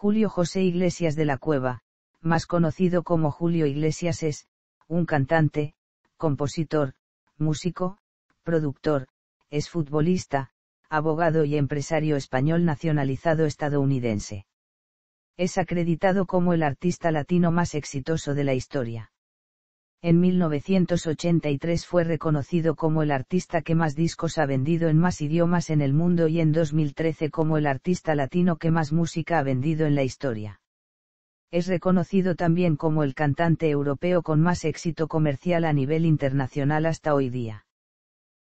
Julio José Iglesias de la Cueva, más conocido como Julio Iglesias es, un cantante, compositor, músico, productor, es futbolista, abogado y empresario español nacionalizado estadounidense. Es acreditado como el artista latino más exitoso de la historia. En 1983 fue reconocido como el artista que más discos ha vendido en más idiomas en el mundo y en 2013 como el artista latino que más música ha vendido en la historia. Es reconocido también como el cantante europeo con más éxito comercial a nivel internacional hasta hoy día.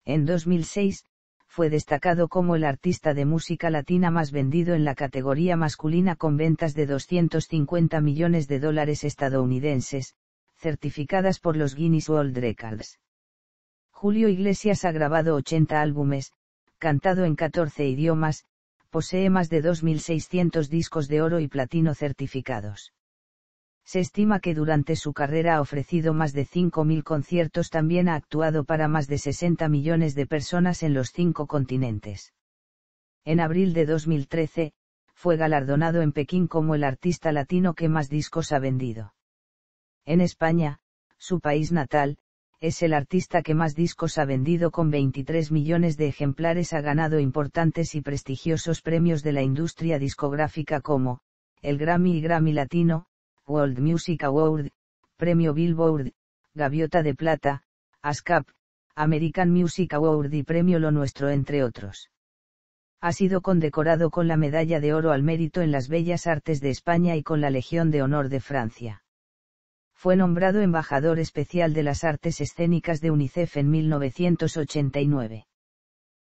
En 2006, fue destacado como el artista de música latina más vendido en la categoría masculina con ventas de 250 millones de dólares estadounidenses, certificadas por los Guinness World Records. Julio Iglesias ha grabado 80 álbumes, cantado en 14 idiomas, posee más de 2.600 discos de oro y platino certificados. Se estima que durante su carrera ha ofrecido más de 5.000 conciertos, también ha actuado para más de 60 millones de personas en los cinco continentes. En abril de 2013, fue galardonado en Pekín como el artista latino que más discos ha vendido. En España, su país natal, es el artista que más discos ha vendido con 23 millones de ejemplares, ha ganado importantes y prestigiosos premios de la industria discográfica como, el Grammy y Grammy Latino, World Music Award, Premio Billboard, Gaviota de Plata, ASCAP, American Music Award y Premio Lo Nuestro entre otros. Ha sido condecorado con la Medalla de Oro al Mérito en las Bellas Artes de España y con la Legión de Honor de Francia fue nombrado embajador especial de las artes escénicas de UNICEF en 1989.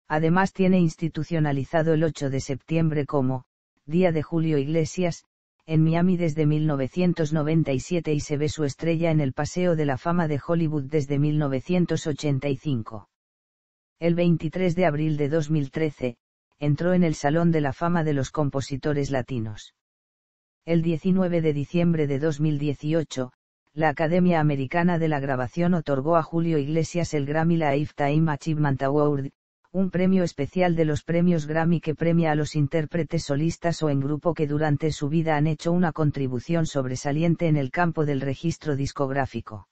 Además tiene institucionalizado el 8 de septiembre como, Día de Julio Iglesias, en Miami desde 1997 y se ve su estrella en el Paseo de la Fama de Hollywood desde 1985. El 23 de abril de 2013, entró en el Salón de la Fama de los Compositores Latinos. El 19 de diciembre de 2018, la Academia Americana de la Grabación otorgó a Julio Iglesias el Grammy Lifetime Achievement Award, un premio especial de los premios Grammy que premia a los intérpretes solistas o en grupo que durante su vida han hecho una contribución sobresaliente en el campo del registro discográfico.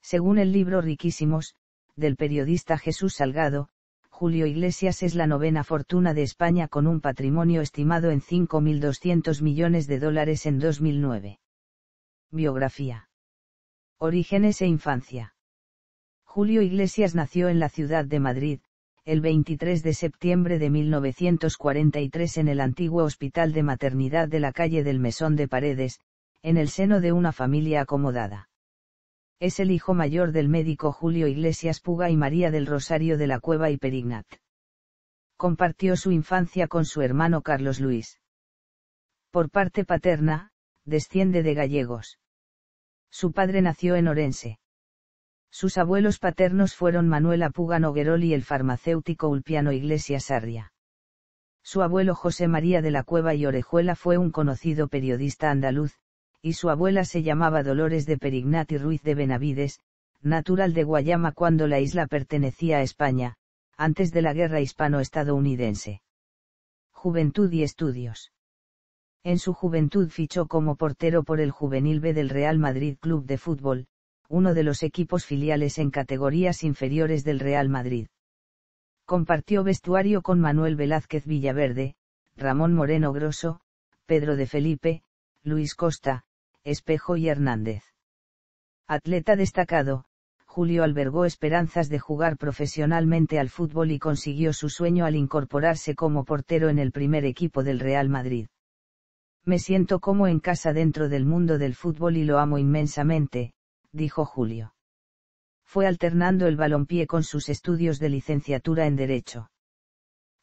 Según el libro Riquísimos, del periodista Jesús Salgado, Julio Iglesias es la novena fortuna de España con un patrimonio estimado en 5.200 millones de dólares en 2009. Biografía. Orígenes e infancia. Julio Iglesias nació en la ciudad de Madrid, el 23 de septiembre de 1943 en el antiguo Hospital de Maternidad de la calle del Mesón de Paredes, en el seno de una familia acomodada. Es el hijo mayor del médico Julio Iglesias Puga y María del Rosario de la Cueva y Perignat. Compartió su infancia con su hermano Carlos Luis. Por parte paterna, desciende de gallegos. Su padre nació en Orense. Sus abuelos paternos fueron Manuel Apuga Noguerol y el farmacéutico Ulpiano Iglesias Sarria. Su abuelo José María de la Cueva y Orejuela fue un conocido periodista andaluz, y su abuela se llamaba Dolores de Perignat y Ruiz de Benavides, natural de Guayama cuando la isla pertenecía a España, antes de la guerra hispano-estadounidense. Juventud y estudios. En su juventud fichó como portero por el juvenil B del Real Madrid Club de Fútbol, uno de los equipos filiales en categorías inferiores del Real Madrid. Compartió vestuario con Manuel Velázquez Villaverde, Ramón Moreno Grosso, Pedro de Felipe, Luis Costa, Espejo y Hernández. Atleta destacado, Julio albergó esperanzas de jugar profesionalmente al fútbol y consiguió su sueño al incorporarse como portero en el primer equipo del Real Madrid. Me siento como en casa dentro del mundo del fútbol y lo amo inmensamente, dijo Julio. Fue alternando el balompié con sus estudios de licenciatura en Derecho.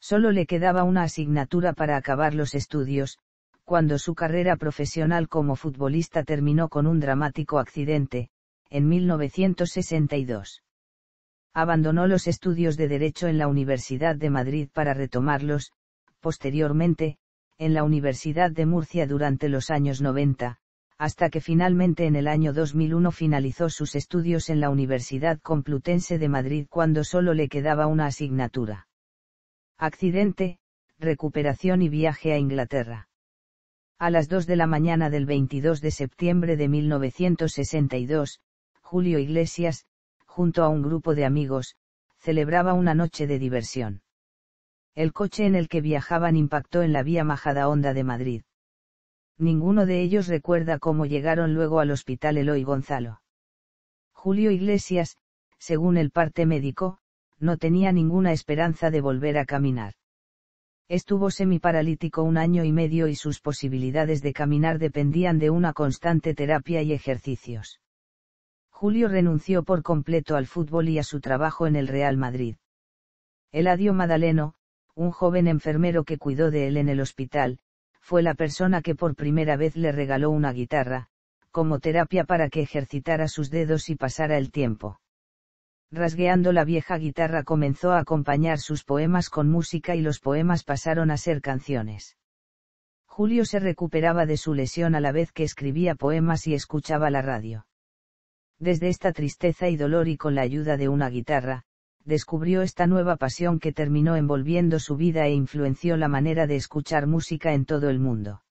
Solo le quedaba una asignatura para acabar los estudios, cuando su carrera profesional como futbolista terminó con un dramático accidente, en 1962. Abandonó los estudios de Derecho en la Universidad de Madrid para retomarlos, posteriormente, en la Universidad de Murcia durante los años 90, hasta que finalmente en el año 2001 finalizó sus estudios en la Universidad Complutense de Madrid cuando solo le quedaba una asignatura. Accidente, recuperación y viaje a Inglaterra. A las 2 de la mañana del 22 de septiembre de 1962, Julio Iglesias, junto a un grupo de amigos, celebraba una noche de diversión. El coche en el que viajaban impactó en la vía Majadahonda de Madrid. Ninguno de ellos recuerda cómo llegaron luego al hospital Eloy Gonzalo. Julio Iglesias, según el parte médico, no tenía ninguna esperanza de volver a caminar. Estuvo semiparalítico un año y medio y sus posibilidades de caminar dependían de una constante terapia y ejercicios. Julio renunció por completo al fútbol y a su trabajo en el Real Madrid. Eladio Madaleno, un joven enfermero que cuidó de él en el hospital, fue la persona que por primera vez le regaló una guitarra, como terapia para que ejercitara sus dedos y pasara el tiempo. Rasgueando la vieja guitarra comenzó a acompañar sus poemas con música y los poemas pasaron a ser canciones. Julio se recuperaba de su lesión a la vez que escribía poemas y escuchaba la radio. Desde esta tristeza y dolor y con la ayuda de una guitarra, descubrió esta nueva pasión que terminó envolviendo su vida e influenció la manera de escuchar música en todo el mundo.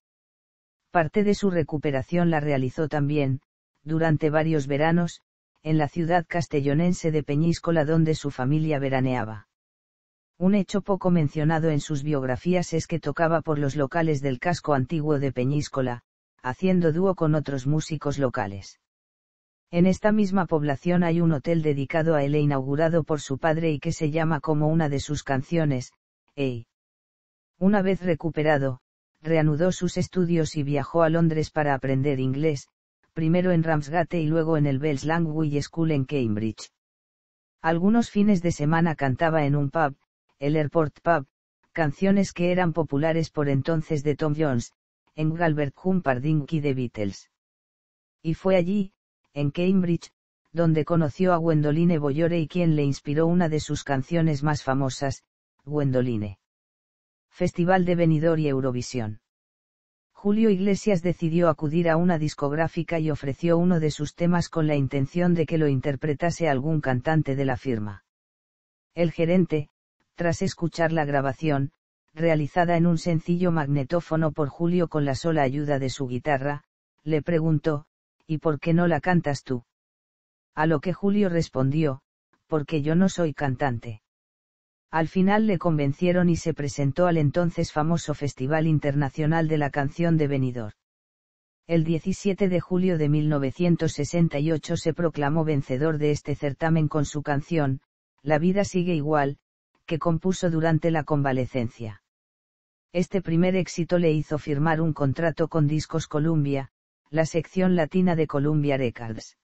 Parte de su recuperación la realizó también, durante varios veranos, en la ciudad castellonense de Peñíscola donde su familia veraneaba. Un hecho poco mencionado en sus biografías es que tocaba por los locales del casco antiguo de Peñíscola, haciendo dúo con otros músicos locales. En esta misma población hay un hotel dedicado a él e inaugurado por su padre y que se llama como una de sus canciones, Ey. Una vez recuperado, reanudó sus estudios y viajó a Londres para aprender inglés, primero en Ramsgate y luego en el Bells Language School en Cambridge. Algunos fines de semana cantaba en un pub, el Airport Pub, canciones que eran populares por entonces de Tom Jones, en Galbert Humperdinck y The Beatles. Y fue allí, en Cambridge, donde conoció a Gwendoline Boyore y quien le inspiró una de sus canciones más famosas, Gwendoline. Festival de Benidorm y Eurovisión. Julio Iglesias decidió acudir a una discográfica y ofreció uno de sus temas con la intención de que lo interpretase algún cantante de la firma. El gerente, tras escuchar la grabación, realizada en un sencillo magnetófono por Julio con la sola ayuda de su guitarra, le preguntó, ¿y por qué no la cantas tú? A lo que Julio respondió, porque yo no soy cantante. Al final le convencieron y se presentó al entonces famoso Festival Internacional de la Canción de Benidorm. El 17 de julio de 1968 se proclamó vencedor de este certamen con su canción, La vida sigue igual, que compuso durante la convalecencia. Este primer éxito le hizo firmar un contrato con Discos Columbia, la sección latina de Columbia Records.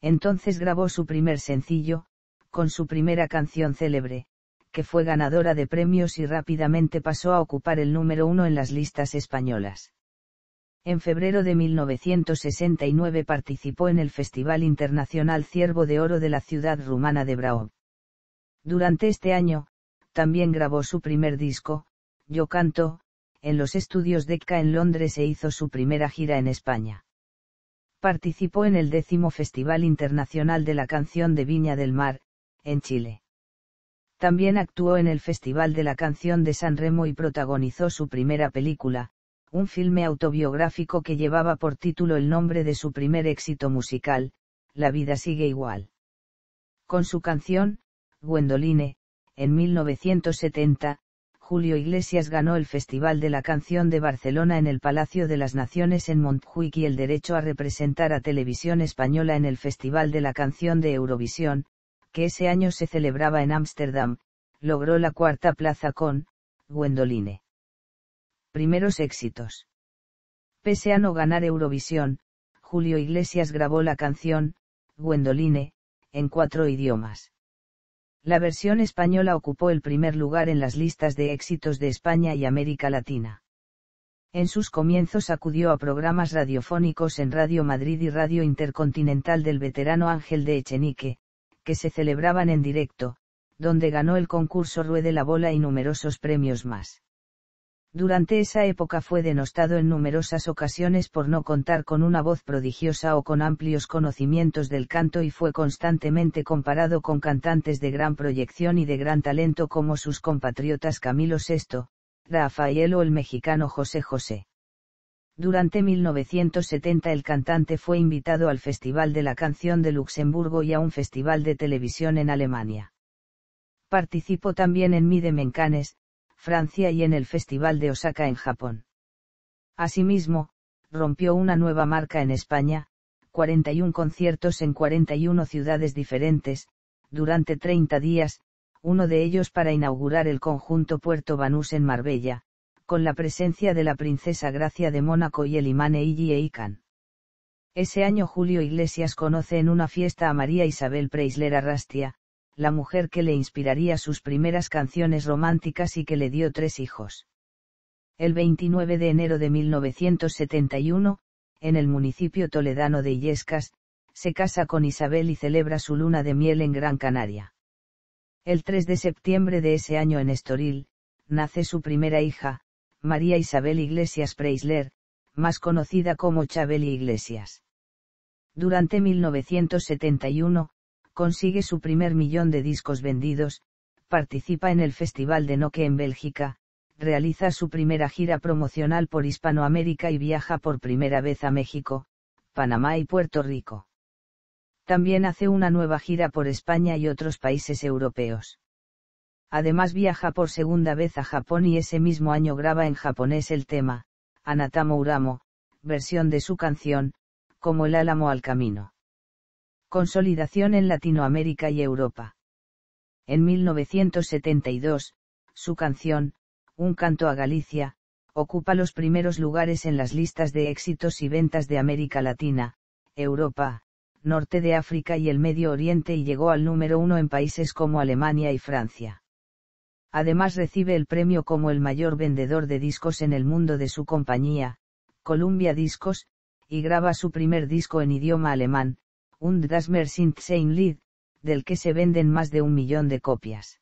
Entonces grabó su primer sencillo, con su primera canción célebre, que fue ganadora de premios y rápidamente pasó a ocupar el número uno en las listas españolas. En febrero de 1969 participó en el Festival Internacional Ciervo de Oro de la ciudad rumana de Braov. Durante este año, también grabó su primer disco, Yo Canto, en los estudios DECA en Londres e hizo su primera gira en España. Participó en el décimo Festival Internacional de la Canción de Viña del Mar, en Chile. También actuó en el Festival de la Canción de San Remo y protagonizó su primera película, un filme autobiográfico que llevaba por título el nombre de su primer éxito musical, La vida sigue igual. Con su canción, Gwendoline, en 1970, Julio Iglesias ganó el Festival de la Canción de Barcelona en el Palacio de las Naciones en Montjuic y el derecho a representar a Televisión Española en el Festival de la Canción de Eurovisión, que ese año se celebraba en Ámsterdam, logró la cuarta plaza con, Gwendoline. Primeros éxitos. Pese a no ganar Eurovisión, Julio Iglesias grabó la canción, Gwendoline, en cuatro idiomas. La versión española ocupó el primer lugar en las listas de éxitos de España y América Latina. En sus comienzos acudió a programas radiofónicos en Radio Madrid y Radio Intercontinental del veterano Ángel de Echenique, que se celebraban en directo, donde ganó el concurso Ruede la Bola y numerosos premios más. Durante esa época fue denostado en numerosas ocasiones por no contar con una voz prodigiosa o con amplios conocimientos del canto y fue constantemente comparado con cantantes de gran proyección y de gran talento como sus compatriotas Camilo VI, Rafael o el mexicano José José. Durante 1970 el cantante fue invitado al Festival de la Canción de Luxemburgo y a un festival de televisión en Alemania. Participó también en Mide Mencanes, Francia y en el Festival de Osaka en Japón. Asimismo, rompió una nueva marca en España, 41 conciertos en 41 ciudades diferentes, durante 30 días, uno de ellos para inaugurar el conjunto Puerto Banús en Marbella, con la presencia de la princesa Gracia de Mónaco y el imán Eiji Eikan. Ese año Julio Iglesias conoce en una fiesta a María Isabel Preisler Arrastia, la mujer que le inspiraría sus primeras canciones románticas y que le dio tres hijos. El 29 de enero de 1971, en el municipio toledano de Illescas, se casa con Isabel y celebra su luna de miel en Gran Canaria. El 3 de septiembre de ese año en Estoril, nace su primera hija, María Isabel Iglesias Preisler, más conocida como Chabeli Iglesias. Durante 1971, consigue su primer millón de discos vendidos, participa en el Festival de Noque en Bélgica, realiza su primera gira promocional por Hispanoamérica y viaja por primera vez a México, Panamá y Puerto Rico. También hace una nueva gira por España y otros países europeos. Además viaja por segunda vez a Japón y ese mismo año graba en japonés el tema, Anatamo Uramo, versión de su canción, como el álamo al camino. Consolidación en Latinoamérica y Europa. En 1972, su canción, Un canto a Galicia, ocupa los primeros lugares en las listas de éxitos y ventas de América Latina, Europa, norte de África y el Medio Oriente y llegó al número uno en países como Alemania y Francia. Además recibe el premio como el mayor vendedor de discos en el mundo de su compañía, Columbia Discos, y graba su primer disco en idioma alemán, Und das Meer sind sein del que se venden más de un millón de copias.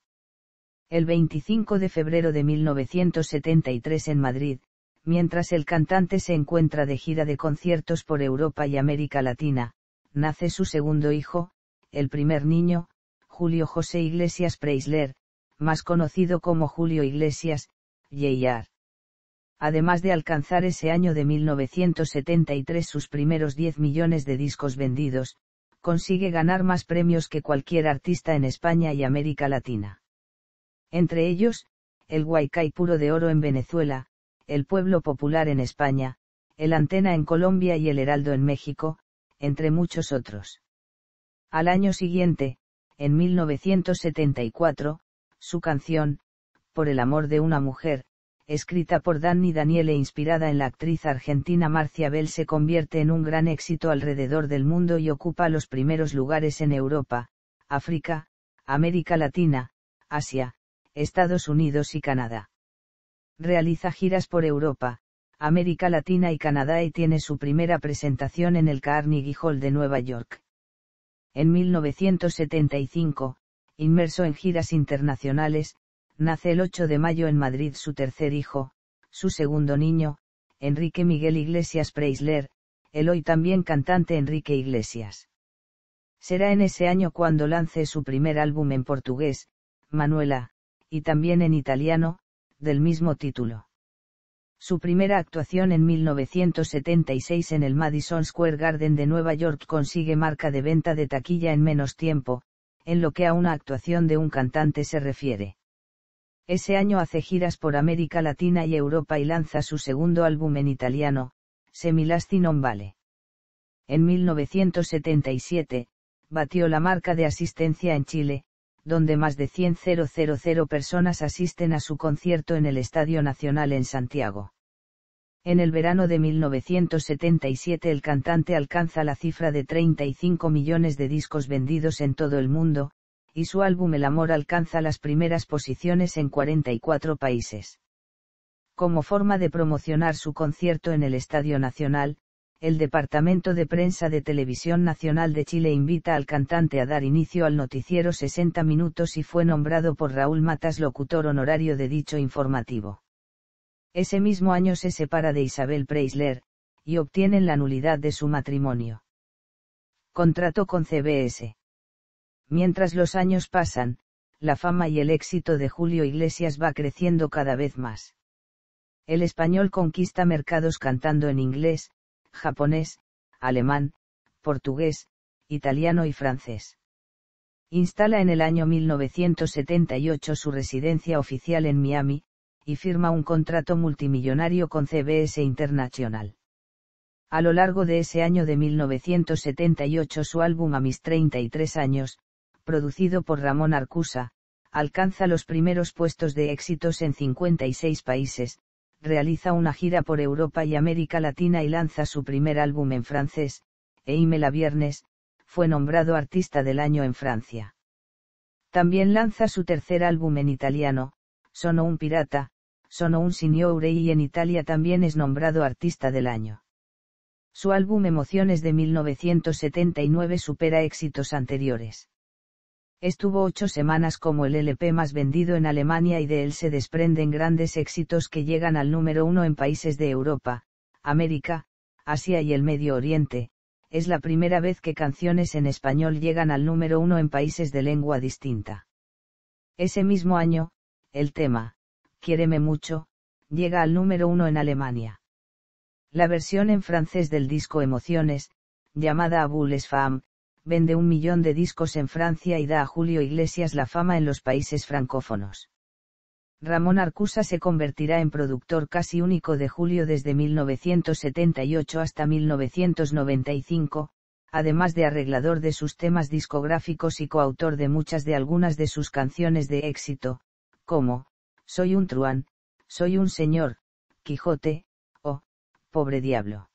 El 25 de febrero de 1973 en Madrid, mientras el cantante se encuentra de gira de conciertos por Europa y América Latina, nace su segundo hijo, el primer niño, Julio José Iglesias Preisler, más conocido como Julio Iglesias, J.R. Además de alcanzar ese año de 1973 sus primeros 10 millones de discos vendidos, consigue ganar más premios que cualquier artista en España y América Latina. Entre ellos, el Huaycay Puro de Oro en Venezuela, el Pueblo Popular en España, el Antena en Colombia y el Heraldo en México, entre muchos otros. Al año siguiente, en 1974, su canción, Por el amor de una mujer, escrita por Danny Daniel e inspirada en la actriz argentina Marcia Bell se convierte en un gran éxito alrededor del mundo y ocupa los primeros lugares en Europa, África, América Latina, Asia, Estados Unidos y Canadá. Realiza giras por Europa, América Latina y Canadá y tiene su primera presentación en el Carnegie Hall de Nueva York. En 1975, inmerso en giras internacionales, nace el 8 de mayo en Madrid su tercer hijo, su segundo niño, Enrique Miguel Iglesias Preisler, el hoy también cantante Enrique Iglesias. Será en ese año cuando lance su primer álbum en portugués, Manuela, y también en italiano, del mismo título. Su primera actuación en 1976 en el Madison Square Garden de Nueva York consigue marca de venta de taquilla en menos tiempo, en lo que a una actuación de un cantante se refiere. Ese año hace giras por América Latina y Europa y lanza su segundo álbum en italiano, Semilasti non vale. En 1977, batió la marca de asistencia en Chile, donde más de 100.000 personas asisten a su concierto en el Estadio Nacional en Santiago. En el verano de 1977 el cantante alcanza la cifra de 35 millones de discos vendidos en todo el mundo, y su álbum El Amor alcanza las primeras posiciones en 44 países. Como forma de promocionar su concierto en el Estadio Nacional, el Departamento de Prensa de Televisión Nacional de Chile invita al cantante a dar inicio al noticiero 60 minutos y fue nombrado por Raúl Matas locutor honorario de dicho informativo. Ese mismo año se separa de Isabel Preisler, y obtienen la nulidad de su matrimonio. Contrato con CBS. Mientras los años pasan, la fama y el éxito de Julio Iglesias va creciendo cada vez más. El español conquista mercados cantando en inglés, japonés, alemán, portugués, italiano y francés. Instala en el año 1978 su residencia oficial en Miami, y firma un contrato multimillonario con CBS International. A lo largo de ese año de 1978 su álbum A mis 33 años, producido por Ramón Arcusa, alcanza los primeros puestos de éxitos en 56 países, realiza una gira por Europa y América Latina y lanza su primer álbum en francés, Eime la Viernes, fue nombrado Artista del Año en Francia. También lanza su tercer álbum en italiano, Sono un pirata, Sono un signore y en Italia también es nombrado Artista del Año. Su álbum Emociones de 1979 supera éxitos anteriores. Estuvo ocho semanas como el LP más vendido en Alemania y de él se desprenden grandes éxitos que llegan al número uno en países de Europa, América, Asia y el Medio Oriente. Es la primera vez que canciones en español llegan al número uno en países de lengua distinta. Ese mismo año, el tema, Quiéreme mucho, llega al número uno en Alemania. La versión en francés del disco Emociones, llamada Aboules Femme, vende un millón de discos en Francia y da a Julio Iglesias la fama en los países francófonos. Ramón Arcusa se convertirá en productor casi único de Julio desde 1978 hasta 1995, además de arreglador de sus temas discográficos y coautor de muchas de algunas de sus canciones de éxito, como, Soy un truán, Soy un señor, Quijote, pobre diablo.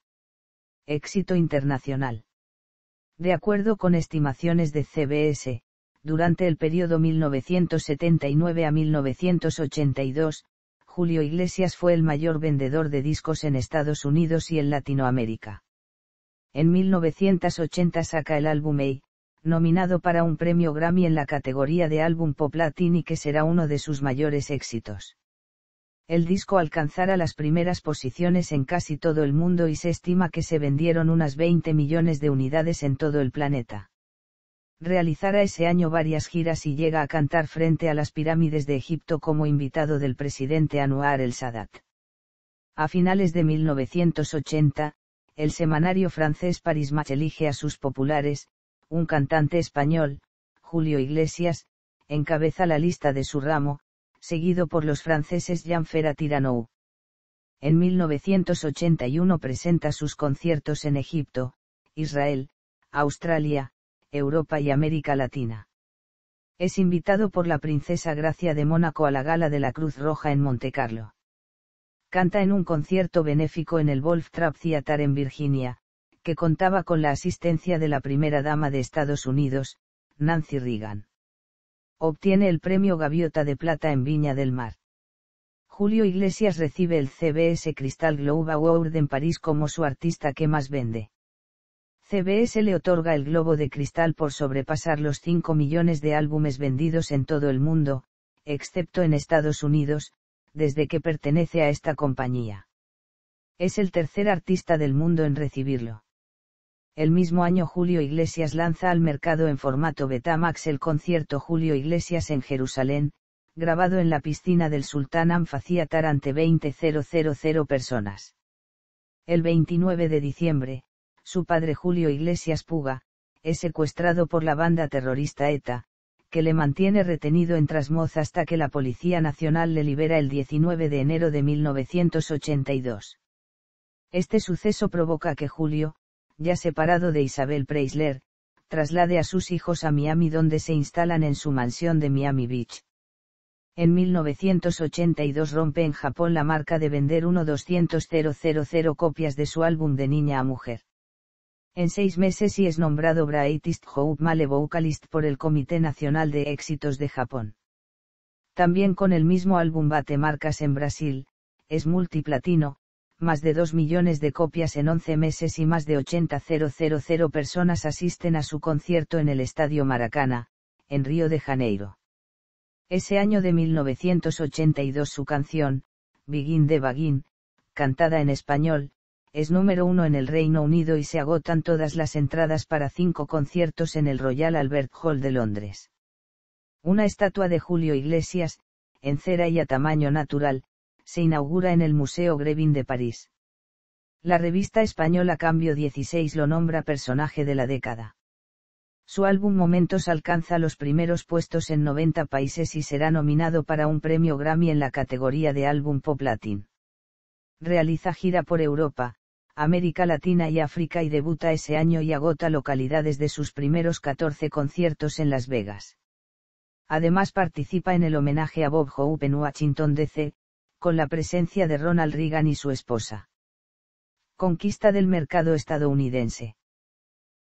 Éxito internacional. De acuerdo con estimaciones de CBS, durante el periodo 1979 a 1982, Julio Iglesias fue el mayor vendedor de discos en Estados Unidos y en Latinoamérica. En 1980 saca el álbum A, nominado para un premio Grammy en la categoría de álbum pop latino y que será uno de sus mayores éxitos el disco alcanzara las primeras posiciones en casi todo el mundo y se estima que se vendieron unas 20 millones de unidades en todo el planeta. Realizará ese año varias giras y llega a cantar frente a las pirámides de Egipto como invitado del presidente Anwar el Sadat. A finales de 1980, el semanario francés Paris Match elige a sus populares, un cantante español, Julio Iglesias, encabeza la lista de su ramo, seguido por los franceses Jean Ferrat Tiranou. En 1981 presenta sus conciertos en Egipto, Israel, Australia, Europa y América Latina. Es invitado por la princesa Gracia de Mónaco a la gala de la Cruz Roja en Montecarlo. Canta en un concierto benéfico en el Wolf Trap Theater en Virginia, que contaba con la asistencia de la primera dama de Estados Unidos, Nancy Reagan. Obtiene el premio Gaviota de Plata en Viña del Mar. Julio Iglesias recibe el CBS Crystal Globe Award en París como su artista que más vende. CBS le otorga el Globo de Cristal por sobrepasar los 5 millones de álbumes vendidos en todo el mundo, excepto en Estados Unidos, desde que pertenece a esta compañía. Es el tercer artista del mundo en recibirlo. El mismo año Julio Iglesias lanza al mercado en formato Betamax el concierto Julio Iglesias en Jerusalén, grabado en la piscina del Sultán Amfaciatar ante 20.000 personas. El 29 de diciembre, su padre Julio Iglesias Puga, es secuestrado por la banda terrorista ETA, que le mantiene retenido en Trasmoz hasta que la Policía Nacional le libera el 19 de enero de 1982. Este suceso provoca que Julio, ya separado de Isabel Preisler, traslade a sus hijos a Miami donde se instalan en su mansión de Miami Beach. En 1982 rompe en Japón la marca de vender 1.200.000 copias de su álbum de niña a mujer. En seis meses y es nombrado Brightest Hope Male Vocalist por el Comité Nacional de Éxitos de Japón. También con el mismo álbum bate marcas en Brasil, es multiplatino, más de 2 millones de copias en 11 meses y más de 80.000 personas asisten a su concierto en el Estadio Maracana, en Río de Janeiro. Ese año de 1982 su canción, Begin de Bagin, cantada en español, es número uno en el Reino Unido y se agotan todas las entradas para cinco conciertos en el Royal Albert Hall de Londres. Una estatua de Julio Iglesias, en cera y a tamaño natural, se inaugura en el Museo Grevin de París. La revista española Cambio 16 lo nombra personaje de la década. Su álbum Momentos alcanza los primeros puestos en 90 países y será nominado para un premio Grammy en la categoría de álbum pop latín. Realiza gira por Europa, América Latina y África y debuta ese año y agota localidades de sus primeros 14 conciertos en Las Vegas. Además participa en el homenaje a Bob Hope en Washington DC, con la presencia de Ronald Reagan y su esposa. Conquista del mercado estadounidense.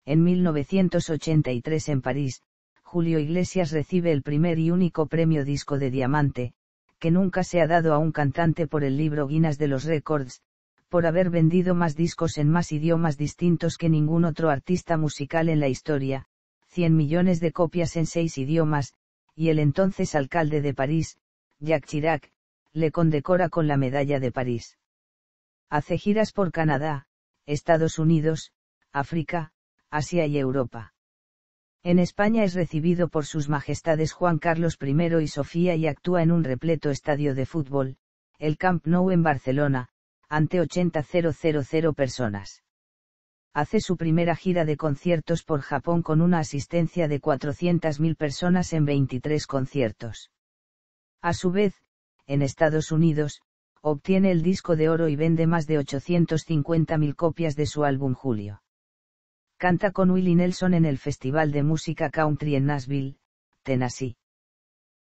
En 1983 en París, Julio Iglesias recibe el primer y único premio disco de diamante, que nunca se ha dado a un cantante por el libro Guinness de los Records, por haber vendido más discos en más idiomas distintos que ningún otro artista musical en la historia, 100 millones de copias en seis idiomas, y el entonces alcalde de París, Jacques Chirac, le condecora con la medalla de París. Hace giras por Canadá, Estados Unidos, África, Asia y Europa. En España es recibido por sus majestades Juan Carlos I y Sofía y actúa en un repleto estadio de fútbol, el Camp Nou en Barcelona, ante 80.000 personas. Hace su primera gira de conciertos por Japón con una asistencia de 400.000 personas en 23 conciertos. A su vez, en Estados Unidos, obtiene el disco de oro y vende más de 850.000 copias de su álbum Julio canta con Willie Nelson en el Festival de Música Country en Nashville, Tennessee.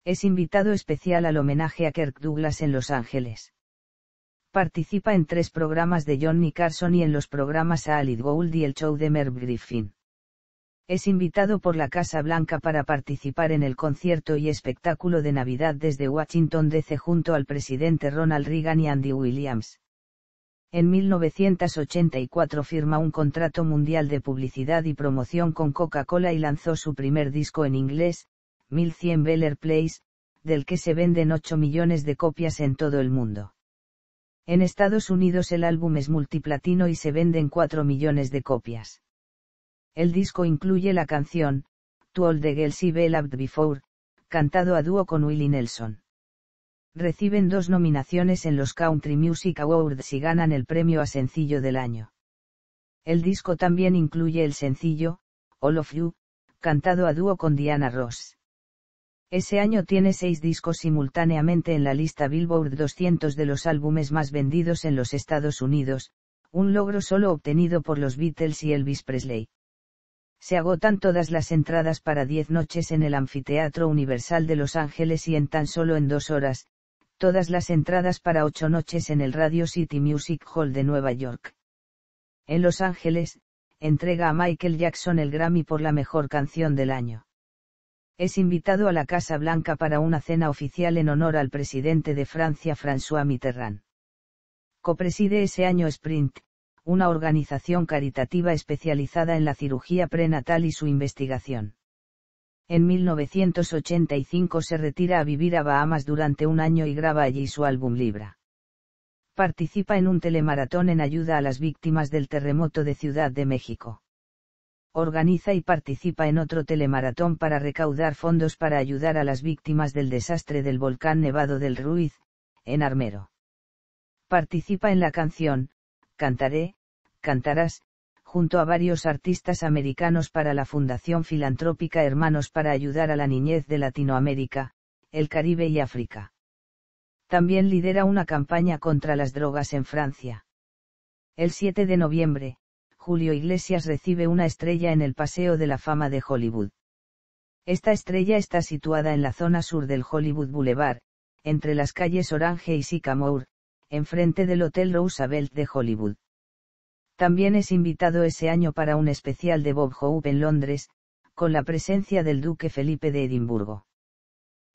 Es invitado especial al homenaje a Kirk Douglas en Los Ángeles. Participa en tres programas de Johnny Carson y en los programas a Alid y el show de Merv Griffin. Es invitado por la Casa Blanca para participar en el concierto y espectáculo de Navidad desde Washington DC junto al presidente Ronald Reagan y Andy Williams. En 1984 firma un contrato mundial de publicidad y promoción con Coca-Cola y lanzó su primer disco en inglés, 1100 Beller Place, del que se venden 8 millones de copias en todo el mundo. En Estados Unidos el álbum es multiplatino y se venden 4 millones de copias. El disco incluye la canción, To All the Girls I Loved Before, cantado a dúo con Willie Nelson reciben dos nominaciones en los Country Music Awards y ganan el premio a sencillo del año. El disco también incluye el sencillo, All of You, cantado a dúo con Diana Ross. Ese año tiene seis discos simultáneamente en la lista Billboard 200 de los álbumes más vendidos en los Estados Unidos, un logro solo obtenido por los Beatles y Elvis Presley. Se agotan todas las entradas para 10 noches en el Anfiteatro Universal de Los Ángeles y en tan solo en dos horas, todas las entradas para ocho noches en el Radio City Music Hall de Nueva York. En Los Ángeles, entrega a Michael Jackson el Grammy por la mejor canción del año. Es invitado a la Casa Blanca para una cena oficial en honor al presidente de Francia François Mitterrand. Copreside ese año Sprint, una organización caritativa especializada en la cirugía prenatal y su investigación. En 1985 se retira a vivir a Bahamas durante un año y graba allí su álbum Libra. Participa en un telemaratón en ayuda a las víctimas del terremoto de Ciudad de México. Organiza y participa en otro telemaratón para recaudar fondos para ayudar a las víctimas del desastre del volcán Nevado del Ruiz, en Armero. Participa en la canción, Cantaré, Cantarás, junto a varios artistas americanos para la Fundación Filantrópica Hermanos para ayudar a la niñez de Latinoamérica, el Caribe y África. También lidera una campaña contra las drogas en Francia. El 7 de noviembre, Julio Iglesias recibe una estrella en el Paseo de la Fama de Hollywood. Esta estrella está situada en la zona sur del Hollywood Boulevard, entre las calles Orange y Sycamore, enfrente del Hotel Roosevelt de Hollywood. También es invitado ese año para un especial de Bob Hope en Londres, con la presencia del duque Felipe de Edimburgo.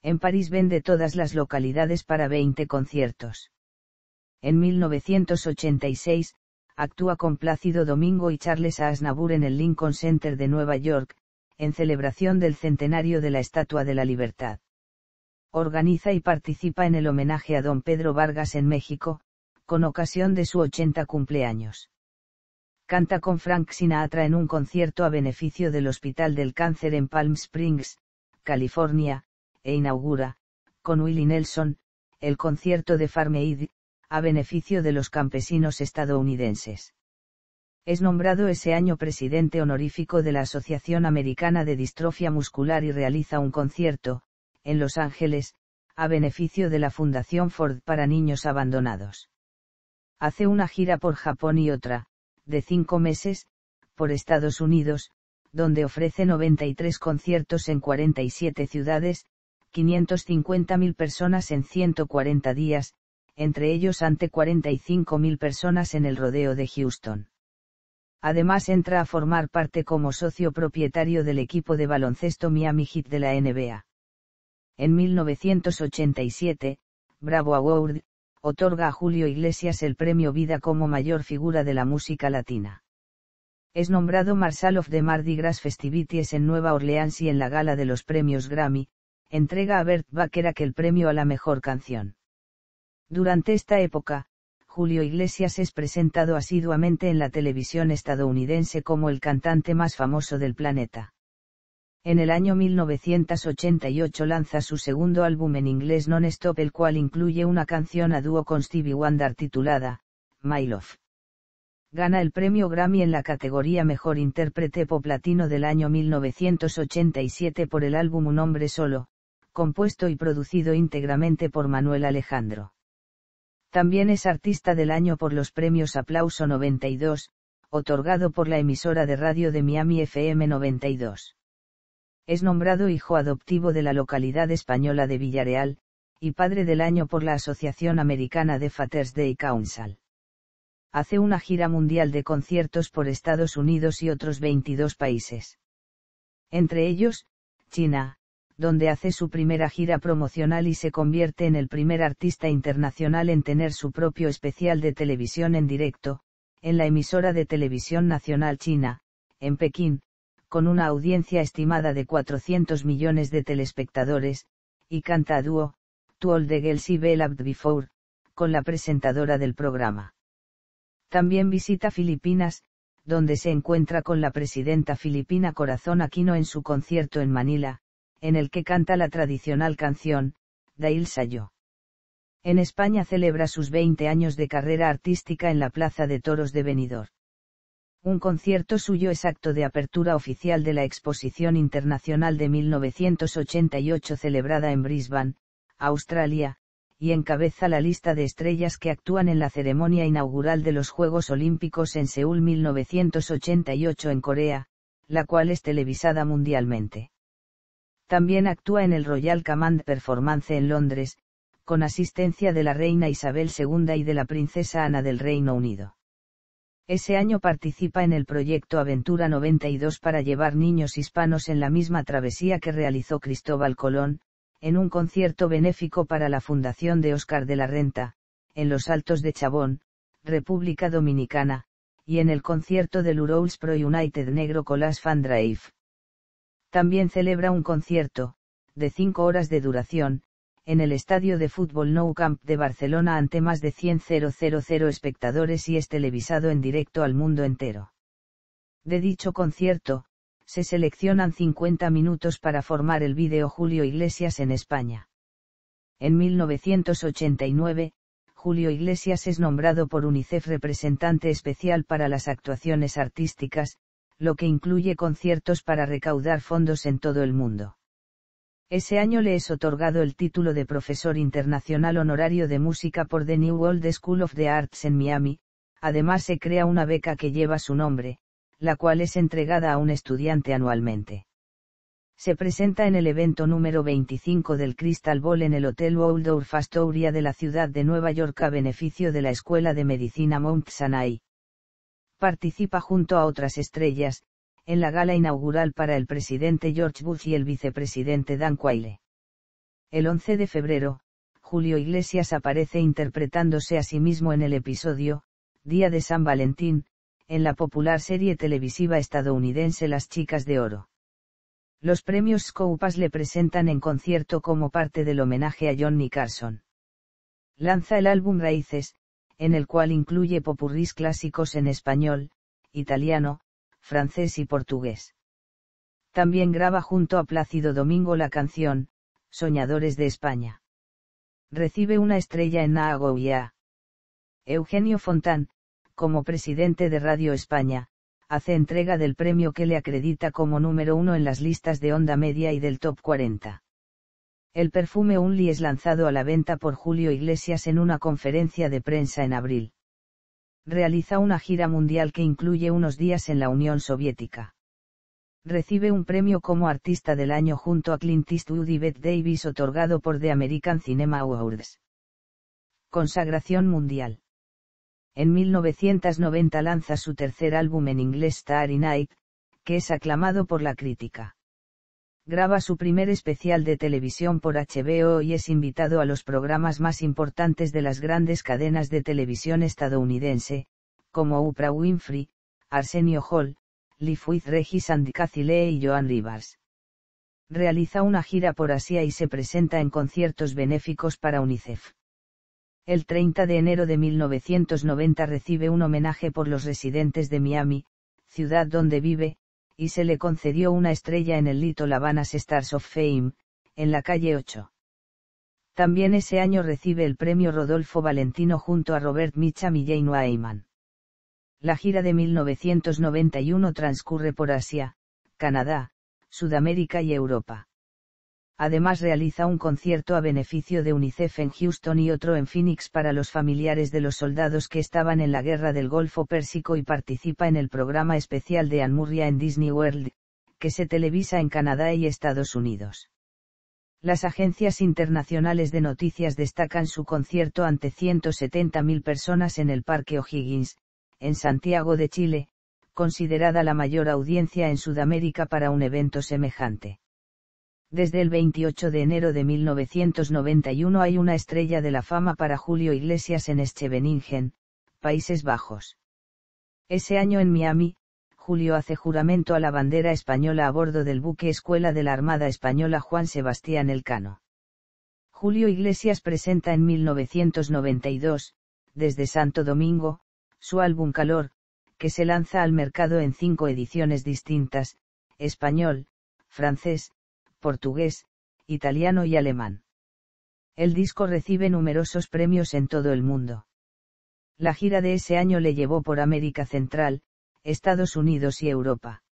En París vende todas las localidades para 20 conciertos. En 1986, actúa con Plácido Domingo y Charles Aznavour en el Lincoln Center de Nueva York, en celebración del centenario de la Estatua de la Libertad. Organiza y participa en el homenaje a don Pedro Vargas en México, con ocasión de su 80 cumpleaños canta con Frank Sinatra en un concierto a beneficio del Hospital del Cáncer en Palm Springs, California, e inaugura, con Willie Nelson, el concierto de Farm Aid, a beneficio de los campesinos estadounidenses. Es nombrado ese año presidente honorífico de la Asociación Americana de Distrofia Muscular y realiza un concierto, en Los Ángeles, a beneficio de la Fundación Ford para Niños Abandonados. Hace una gira por Japón y otra, de cinco meses, por Estados Unidos, donde ofrece 93 conciertos en 47 ciudades, 550.000 personas en 140 días, entre ellos ante 45.000 personas en el rodeo de Houston. Además entra a formar parte como socio propietario del equipo de baloncesto Miami Heat de la NBA. En 1987, Bravo Award, otorga a Julio Iglesias el premio Vida como mayor figura de la música latina. Es nombrado Marshal of the Mardi Gras Festivities en Nueva Orleans y en la gala de los premios Grammy, entrega a Bert Bacharach el premio a la mejor canción. Durante esta época, Julio Iglesias es presentado asiduamente en la televisión estadounidense como el cantante más famoso del planeta. En el año 1988 lanza su segundo álbum en inglés Non-Stop el cual incluye una canción a dúo con Stevie Wonder titulada, My Love. Gana el premio Grammy en la categoría Mejor Intérprete Pop Latino del año 1987 por el álbum Un Hombre Solo, compuesto y producido íntegramente por Manuel Alejandro. También es artista del año por los premios Aplauso 92, otorgado por la emisora de radio de Miami FM 92 es nombrado hijo adoptivo de la localidad española de Villareal, y padre del año por la Asociación Americana de Father's Day Council. Hace una gira mundial de conciertos por Estados Unidos y otros 22 países. Entre ellos, China, donde hace su primera gira promocional y se convierte en el primer artista internacional en tener su propio especial de televisión en directo, en la emisora de televisión nacional china, en Pekín, con una audiencia estimada de 400 millones de telespectadores, y canta a dúo, To All the Girls y Loved Before, con la presentadora del programa. También visita Filipinas, donde se encuentra con la presidenta filipina Corazón Aquino en su concierto en Manila, en el que canta la tradicional canción, Dail Sayo. En España celebra sus 20 años de carrera artística en la Plaza de Toros de Benidorm. Un concierto suyo es acto de apertura oficial de la Exposición Internacional de 1988 celebrada en Brisbane, Australia, y encabeza la lista de estrellas que actúan en la ceremonia inaugural de los Juegos Olímpicos en Seúl 1988 en Corea, la cual es televisada mundialmente. También actúa en el Royal Command Performance en Londres, con asistencia de la reina Isabel II y de la princesa Ana del Reino Unido. Ese año participa en el proyecto Aventura 92 para llevar niños hispanos en la misma travesía que realizó Cristóbal Colón, en un concierto benéfico para la Fundación de Oscar de la Renta, en los Altos de Chabón, República Dominicana, y en el concierto del Urous Pro United Negro Colas Fan. También celebra un concierto, de cinco horas de duración, en el estadio de fútbol Nou Camp de Barcelona ante más de 100.000 espectadores y es televisado en directo al mundo entero. De dicho concierto, se seleccionan 50 minutos para formar el vídeo Julio Iglesias en España. En 1989, Julio Iglesias es nombrado por UNICEF representante especial para las actuaciones artísticas, lo que incluye conciertos para recaudar fondos en todo el mundo. Ese año le es otorgado el título de profesor internacional honorario de música por The New World School of the Arts en Miami, además se crea una beca que lleva su nombre, la cual es entregada a un estudiante anualmente. Se presenta en el evento número 25 del Crystal Ball en el Hotel Waldorf Astoria de la ciudad de Nueva York a beneficio de la Escuela de Medicina Mount Sinai. Participa junto a otras estrellas, en la gala inaugural para el presidente George Bush y el vicepresidente Dan Quayle. El 11 de febrero, Julio Iglesias aparece interpretándose a sí mismo en el episodio, Día de San Valentín, en la popular serie televisiva estadounidense Las Chicas de Oro. Los premios Scoupas le presentan en concierto como parte del homenaje a Johnny Carson. Lanza el álbum Raíces, en el cual incluye popurrís clásicos en español, italiano, francés y portugués. También graba junto a Plácido Domingo la canción, Soñadores de España. Recibe una estrella en Nagoya. Eugenio Fontán, como presidente de Radio España, hace entrega del premio que le acredita como número uno en las listas de onda media y del top 40. El perfume Unli es lanzado a la venta por Julio Iglesias en una conferencia de prensa en abril. Realiza una gira mundial que incluye unos días en la Unión Soviética. Recibe un premio como artista del año junto a Clint Eastwood y Bette Davis otorgado por The American Cinema Awards. Consagración mundial. En 1990 lanza su tercer álbum en inglés Starry Night, que es aclamado por la crítica graba su primer especial de televisión por HBO y es invitado a los programas más importantes de las grandes cadenas de televisión estadounidense, como Oprah Winfrey, Arsenio Hall, Live with Regis and Cathy Lee y Joan Rivers. Realiza una gira por Asia y se presenta en conciertos benéficos para UNICEF. El 30 de enero de 1990 recibe un homenaje por los residentes de Miami, ciudad donde vive, y se le concedió una estrella en el Little Lavanas Stars of Fame, en la calle 8. También ese año recibe el premio Rodolfo Valentino junto a Robert Mitchum y Jane Wyman. La gira de 1991 transcurre por Asia, Canadá, Sudamérica y Europa. Además realiza un concierto a beneficio de UNICEF en Houston y otro en Phoenix para los familiares de los soldados que estaban en la guerra del Golfo Pérsico y participa en el programa especial de Anmurria en Disney World, que se televisa en Canadá y Estados Unidos. Las agencias internacionales de noticias destacan su concierto ante 170.000 personas en el Parque O'Higgins, en Santiago de Chile, considerada la mayor audiencia en Sudamérica para un evento semejante. Desde el 28 de enero de 1991 hay una estrella de la fama para Julio Iglesias en Scheveningen, Países Bajos. Ese año en Miami, Julio hace juramento a la bandera española a bordo del buque Escuela de la Armada Española Juan Sebastián Elcano. Julio Iglesias presenta en 1992, desde Santo Domingo, su álbum Calor, que se lanza al mercado en cinco ediciones distintas, español, francés, portugués, italiano y alemán. El disco recibe numerosos premios en todo el mundo. La gira de ese año le llevó por América Central, Estados Unidos y Europa.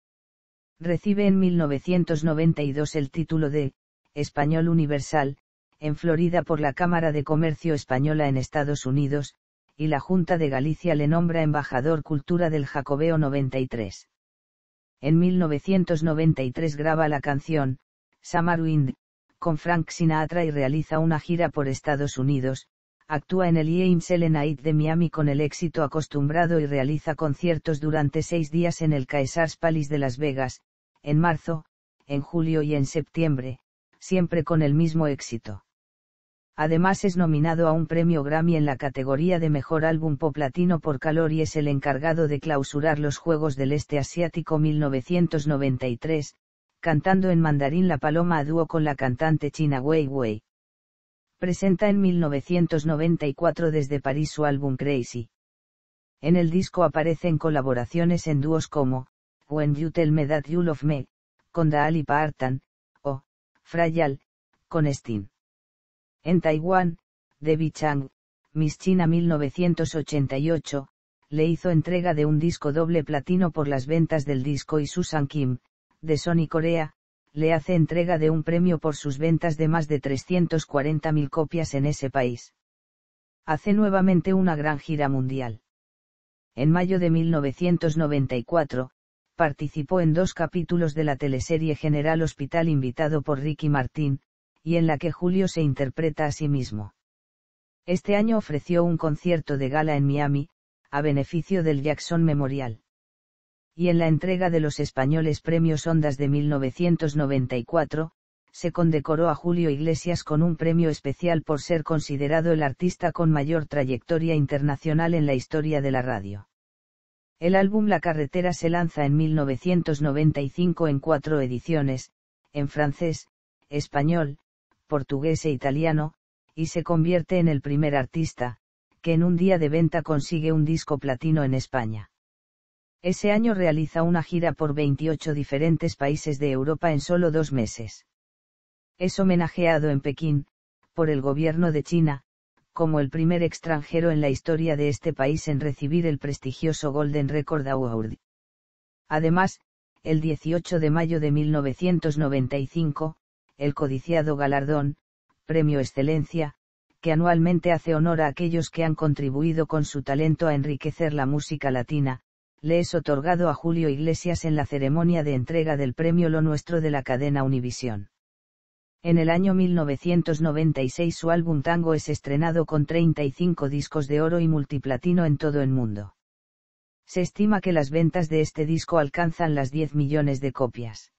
Recibe en 1992 el título de Español Universal, en Florida por la Cámara de Comercio Española en Estados Unidos, y la Junta de Galicia le nombra embajador cultura del Jacobeo 93. En 1993 graba la canción, Summer Wind, con Frank Sinatra y realiza una gira por Estados Unidos, actúa en el IAMSL Night de Miami con el éxito acostumbrado y realiza conciertos durante seis días en el Caesars Palace de Las Vegas, en marzo, en julio y en septiembre, siempre con el mismo éxito. Además es nominado a un premio Grammy en la categoría de Mejor Álbum Pop Latino por Calor y es el encargado de clausurar los Juegos del Este Asiático 1993, cantando en mandarín La Paloma a dúo con la cantante china Wei Wei. Presenta en 1994 desde París su álbum Crazy. En el disco aparecen colaboraciones en dúos como, When You Tell Me That You Love Me, con Daali Partan, o, Frayal, con Sting. En Taiwán, Debbie Chang, Miss China 1988, le hizo entrega de un disco doble platino por las ventas del disco y Susan Kim, de Sony Corea, le hace entrega de un premio por sus ventas de más de 340.000 copias en ese país. Hace nuevamente una gran gira mundial. En mayo de 1994, participó en dos capítulos de la teleserie General Hospital invitado por Ricky Martín, y en la que Julio se interpreta a sí mismo. Este año ofreció un concierto de gala en Miami, a beneficio del Jackson Memorial y en la entrega de los españoles Premios Ondas de 1994, se condecoró a Julio Iglesias con un premio especial por ser considerado el artista con mayor trayectoria internacional en la historia de la radio. El álbum La Carretera se lanza en 1995 en cuatro ediciones, en francés, español, portugués e italiano, y se convierte en el primer artista, que en un día de venta consigue un disco platino en España. Ese año realiza una gira por 28 diferentes países de Europa en solo dos meses. Es homenajeado en Pekín, por el gobierno de China, como el primer extranjero en la historia de este país en recibir el prestigioso Golden Record Award. Además, el 18 de mayo de 1995, el codiciado galardón, Premio Excelencia, que anualmente hace honor a aquellos que han contribuido con su talento a enriquecer la música latina, le es otorgado a Julio Iglesias en la ceremonia de entrega del premio Lo Nuestro de la cadena Univisión. En el año 1996 su álbum Tango es estrenado con 35 discos de oro y multiplatino en todo el mundo. Se estima que las ventas de este disco alcanzan las 10 millones de copias.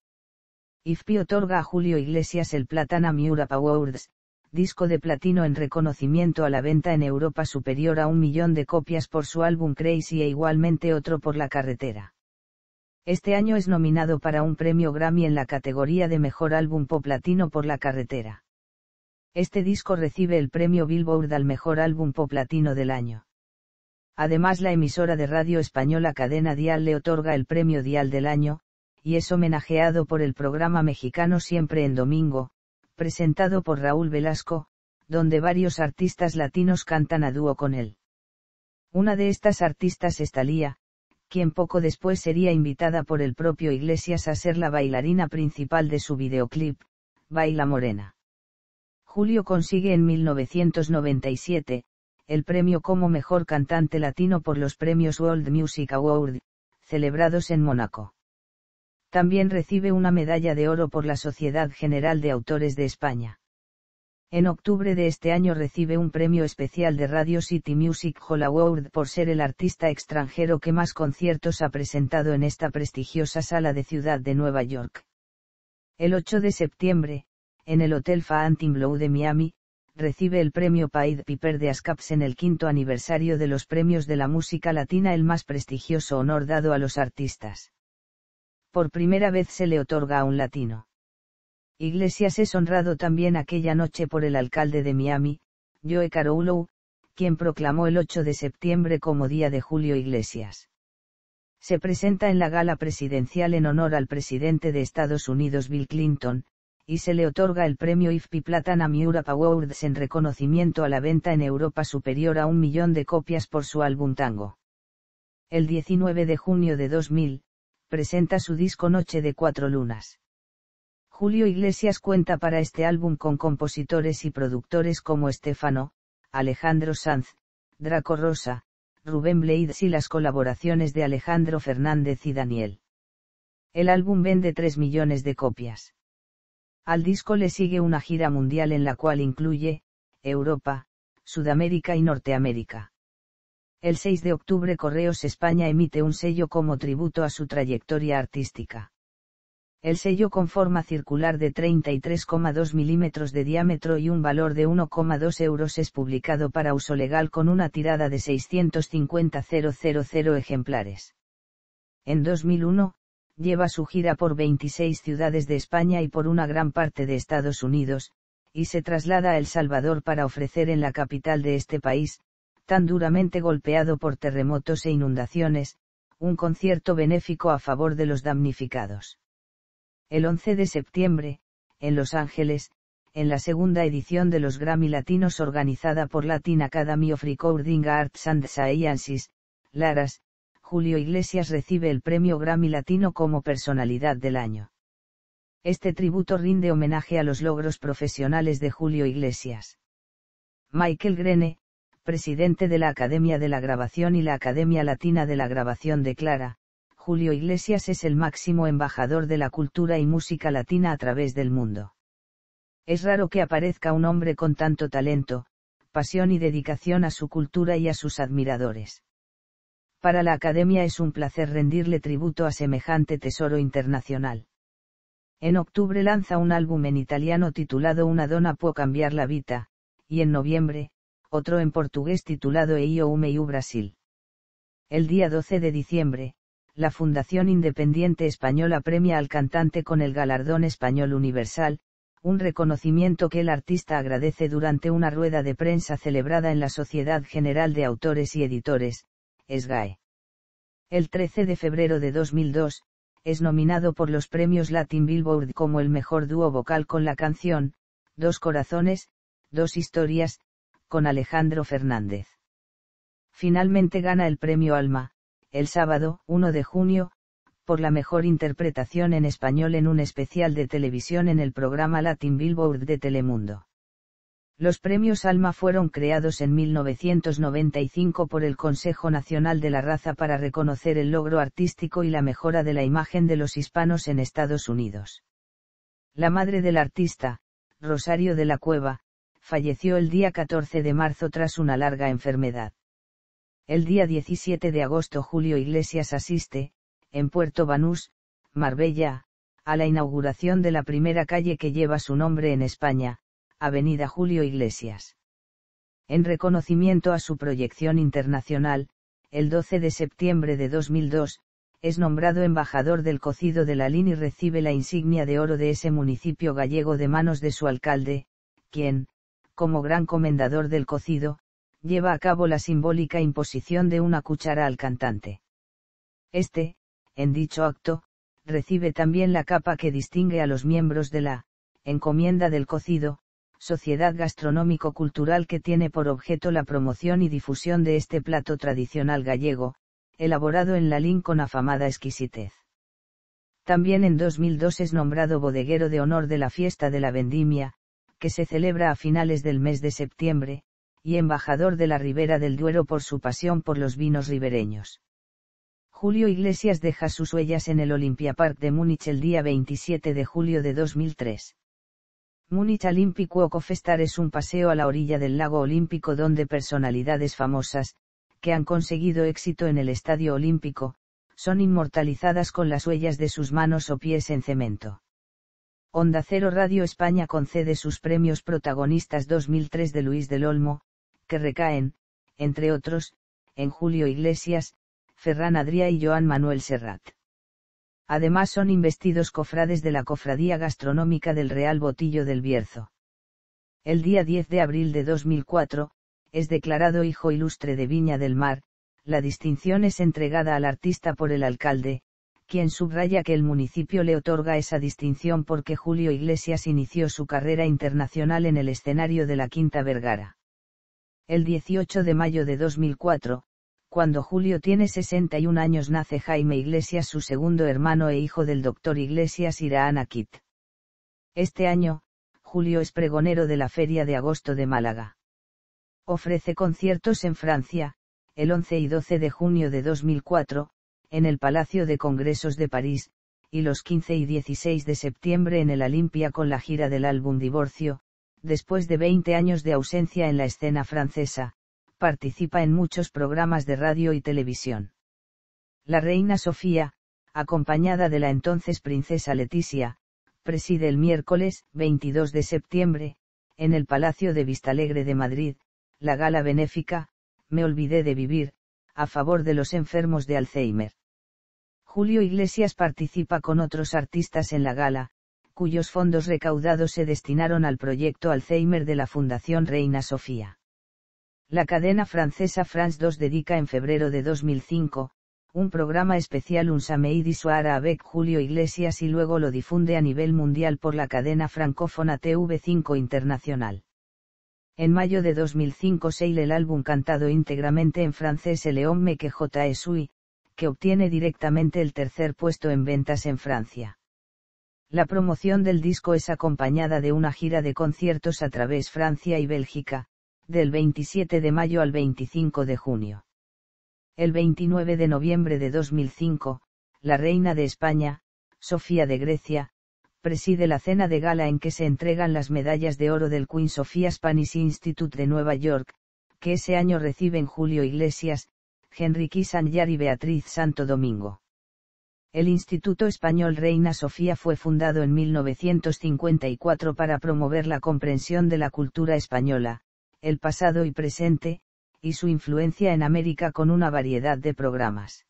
IFPI otorga a Julio Iglesias el Platana Europe Awards, disco de platino en reconocimiento a la venta en Europa superior a un millón de copias por su álbum Crazy e igualmente otro por La Carretera. Este año es nominado para un premio Grammy en la categoría de Mejor Álbum Pop Latino por La Carretera. Este disco recibe el premio Billboard al Mejor Álbum Pop Latino del año. Además la emisora de radio española Cadena Dial le otorga el premio Dial del año, y es homenajeado por el programa mexicano Siempre en Domingo, presentado por Raúl Velasco, donde varios artistas latinos cantan a dúo con él. Una de estas artistas es Talía, quien poco después sería invitada por el propio Iglesias a ser la bailarina principal de su videoclip, Baila Morena. Julio consigue en 1997, el premio como mejor cantante latino por los premios World Music Award, celebrados en Mónaco. También recibe una medalla de oro por la Sociedad General de Autores de España. En octubre de este año recibe un premio especial de Radio City Music Hall Award por ser el artista extranjero que más conciertos ha presentado en esta prestigiosa sala de ciudad de Nueva York. El 8 de septiembre, en el Hotel Fontainebleau de Miami, recibe el premio Pied Piper de ASCAPS en el quinto aniversario de los premios de la música latina, el más prestigioso honor dado a los artistas. Por primera vez se le otorga a un latino. Iglesias es honrado también aquella noche por el alcalde de Miami, Joe Caroulow, quien proclamó el 8 de septiembre como Día de Julio Iglesias. Se presenta en la gala presidencial en honor al presidente de Estados Unidos Bill Clinton, y se le otorga el premio IFPI Platinum Europe Awards en reconocimiento a la venta en Europa superior a un millón de copias por su álbum Tango. El 19 de junio de 2000, presenta su disco Noche de Cuatro Lunas. Julio Iglesias cuenta para este álbum con compositores y productores como Estefano, Alejandro Sanz, Draco Rosa, Rubén Blades y las colaboraciones de Alejandro Fernández y Daniel. El álbum vende 3 millones de copias. Al disco le sigue una gira mundial en la cual incluye, Europa, Sudamérica y Norteamérica. El 6 de octubre Correos España emite un sello como tributo a su trayectoria artística. El sello con forma circular de 33,2 milímetros de diámetro y un valor de 1,2 euros es publicado para uso legal con una tirada de 650.000 ejemplares. En 2001, lleva su gira por 26 ciudades de España y por una gran parte de Estados Unidos, y se traslada a El Salvador para ofrecer en la capital de este país, tan duramente golpeado por terremotos e inundaciones, un concierto benéfico a favor de los damnificados. El 11 de septiembre, en Los Ángeles, en la segunda edición de los Grammy Latinos organizada por Latin Academy of Recording Arts and Sciences, Laras, Julio Iglesias recibe el premio Grammy Latino como personalidad del año. Este tributo rinde homenaje a los logros profesionales de Julio Iglesias. Michael Grene, presidente de la Academia de la Grabación y la Academia Latina de la Grabación declara, Julio Iglesias es el máximo embajador de la cultura y música latina a través del mundo. Es raro que aparezca un hombre con tanto talento, pasión y dedicación a su cultura y a sus admiradores. Para la Academia es un placer rendirle tributo a semejante tesoro internacional. En octubre lanza un álbum en italiano titulado Una donna può cambiar la vita, y en noviembre, otro en portugués titulado Eio Umeiu Brasil. El día 12 de diciembre, la Fundación Independiente Española premia al cantante con el Galardón Español Universal, un reconocimiento que el artista agradece durante una rueda de prensa celebrada en la Sociedad General de Autores y Editores, SGAE. El 13 de febrero de 2002, es nominado por los premios Latin Billboard como el mejor dúo vocal con la canción, Dos Corazones, Dos Historias, con Alejandro Fernández. Finalmente gana el premio Alma, el sábado, 1 de junio, por la mejor interpretación en español en un especial de televisión en el programa Latin Billboard de Telemundo. Los premios Alma fueron creados en 1995 por el Consejo Nacional de la Raza para reconocer el logro artístico y la mejora de la imagen de los hispanos en Estados Unidos. La madre del artista, Rosario de la Cueva, falleció el día 14 de marzo tras una larga enfermedad. El día 17 de agosto Julio Iglesias asiste, en Puerto Banús, Marbella, a la inauguración de la primera calle que lleva su nombre en España, Avenida Julio Iglesias. En reconocimiento a su proyección internacional, el 12 de septiembre de 2002, es nombrado embajador del cocido de la LIN y recibe la insignia de oro de ese municipio gallego de manos de su alcalde, quien, como gran comendador del cocido, lleva a cabo la simbólica imposición de una cuchara al cantante. Este, en dicho acto, recibe también la capa que distingue a los miembros de la encomienda del cocido, sociedad gastronómico-cultural que tiene por objeto la promoción y difusión de este plato tradicional gallego, elaborado en la LIN con afamada exquisitez. También en 2002 es nombrado bodeguero de honor de la fiesta de la vendimia, que se celebra a finales del mes de septiembre, y embajador de la Ribera del Duero por su pasión por los vinos ribereños. Julio Iglesias deja sus huellas en el Olympia Park de Múnich el día 27 de julio de 2003. Múnich Olympic Walk of es un paseo a la orilla del lago olímpico donde personalidades famosas, que han conseguido éxito en el estadio olímpico, son inmortalizadas con las huellas de sus manos o pies en cemento. Onda Cero Radio España concede sus premios protagonistas 2003 de Luis del Olmo, que recaen, entre otros, en Julio Iglesias, Ferran Adrià y Joan Manuel Serrat. Además son investidos cofrades de la Cofradía Gastronómica del Real Botillo del Bierzo. El día 10 de abril de 2004, es declarado Hijo Ilustre de Viña del Mar, la distinción es entregada al artista por el alcalde, quien subraya que el municipio le otorga esa distinción porque Julio Iglesias inició su carrera internacional en el escenario de la Quinta Vergara. El 18 de mayo de 2004, cuando Julio tiene 61 años nace Jaime Iglesias su segundo hermano e hijo del doctor Iglesias Irán Akit. Este año, Julio es pregonero de la Feria de Agosto de Málaga. Ofrece conciertos en Francia, el 11 y 12 de junio de 2004, en el Palacio de Congresos de París, y los 15 y 16 de septiembre en el Olimpia con la gira del álbum Divorcio, después de 20 años de ausencia en la escena francesa, participa en muchos programas de radio y televisión. La reina Sofía, acompañada de la entonces princesa Leticia, preside el miércoles 22 de septiembre, en el Palacio de Vistalegre de Madrid, la gala benéfica, Me olvidé de vivir, a favor de los enfermos de Alzheimer. Julio Iglesias participa con otros artistas en la gala, cuyos fondos recaudados se destinaron al proyecto Alzheimer de la Fundación Reina Sofía. La cadena francesa France 2 dedica en febrero de 2005, un programa especial Un Samedi Soir avec Julio Iglesias y luego lo difunde a nivel mundial por la cadena francófona TV5 Internacional. En mayo de 2005 sale el álbum cantado íntegramente en francés El Homme que J. Que obtiene directamente el tercer puesto en ventas en Francia. La promoción del disco es acompañada de una gira de conciertos a través Francia y Bélgica, del 27 de mayo al 25 de junio. El 29 de noviembre de 2005, la reina de España, Sofía de Grecia, preside la cena de gala en que se entregan las medallas de oro del Queen Sofía Spanish Institute de Nueva York, que ese año reciben Julio Iglesias, Henry Kissinger y Beatriz Santo Domingo. El Instituto Español Reina Sofía fue fundado en 1954 para promover la comprensión de la cultura española, el pasado y presente, y su influencia en América con una variedad de programas.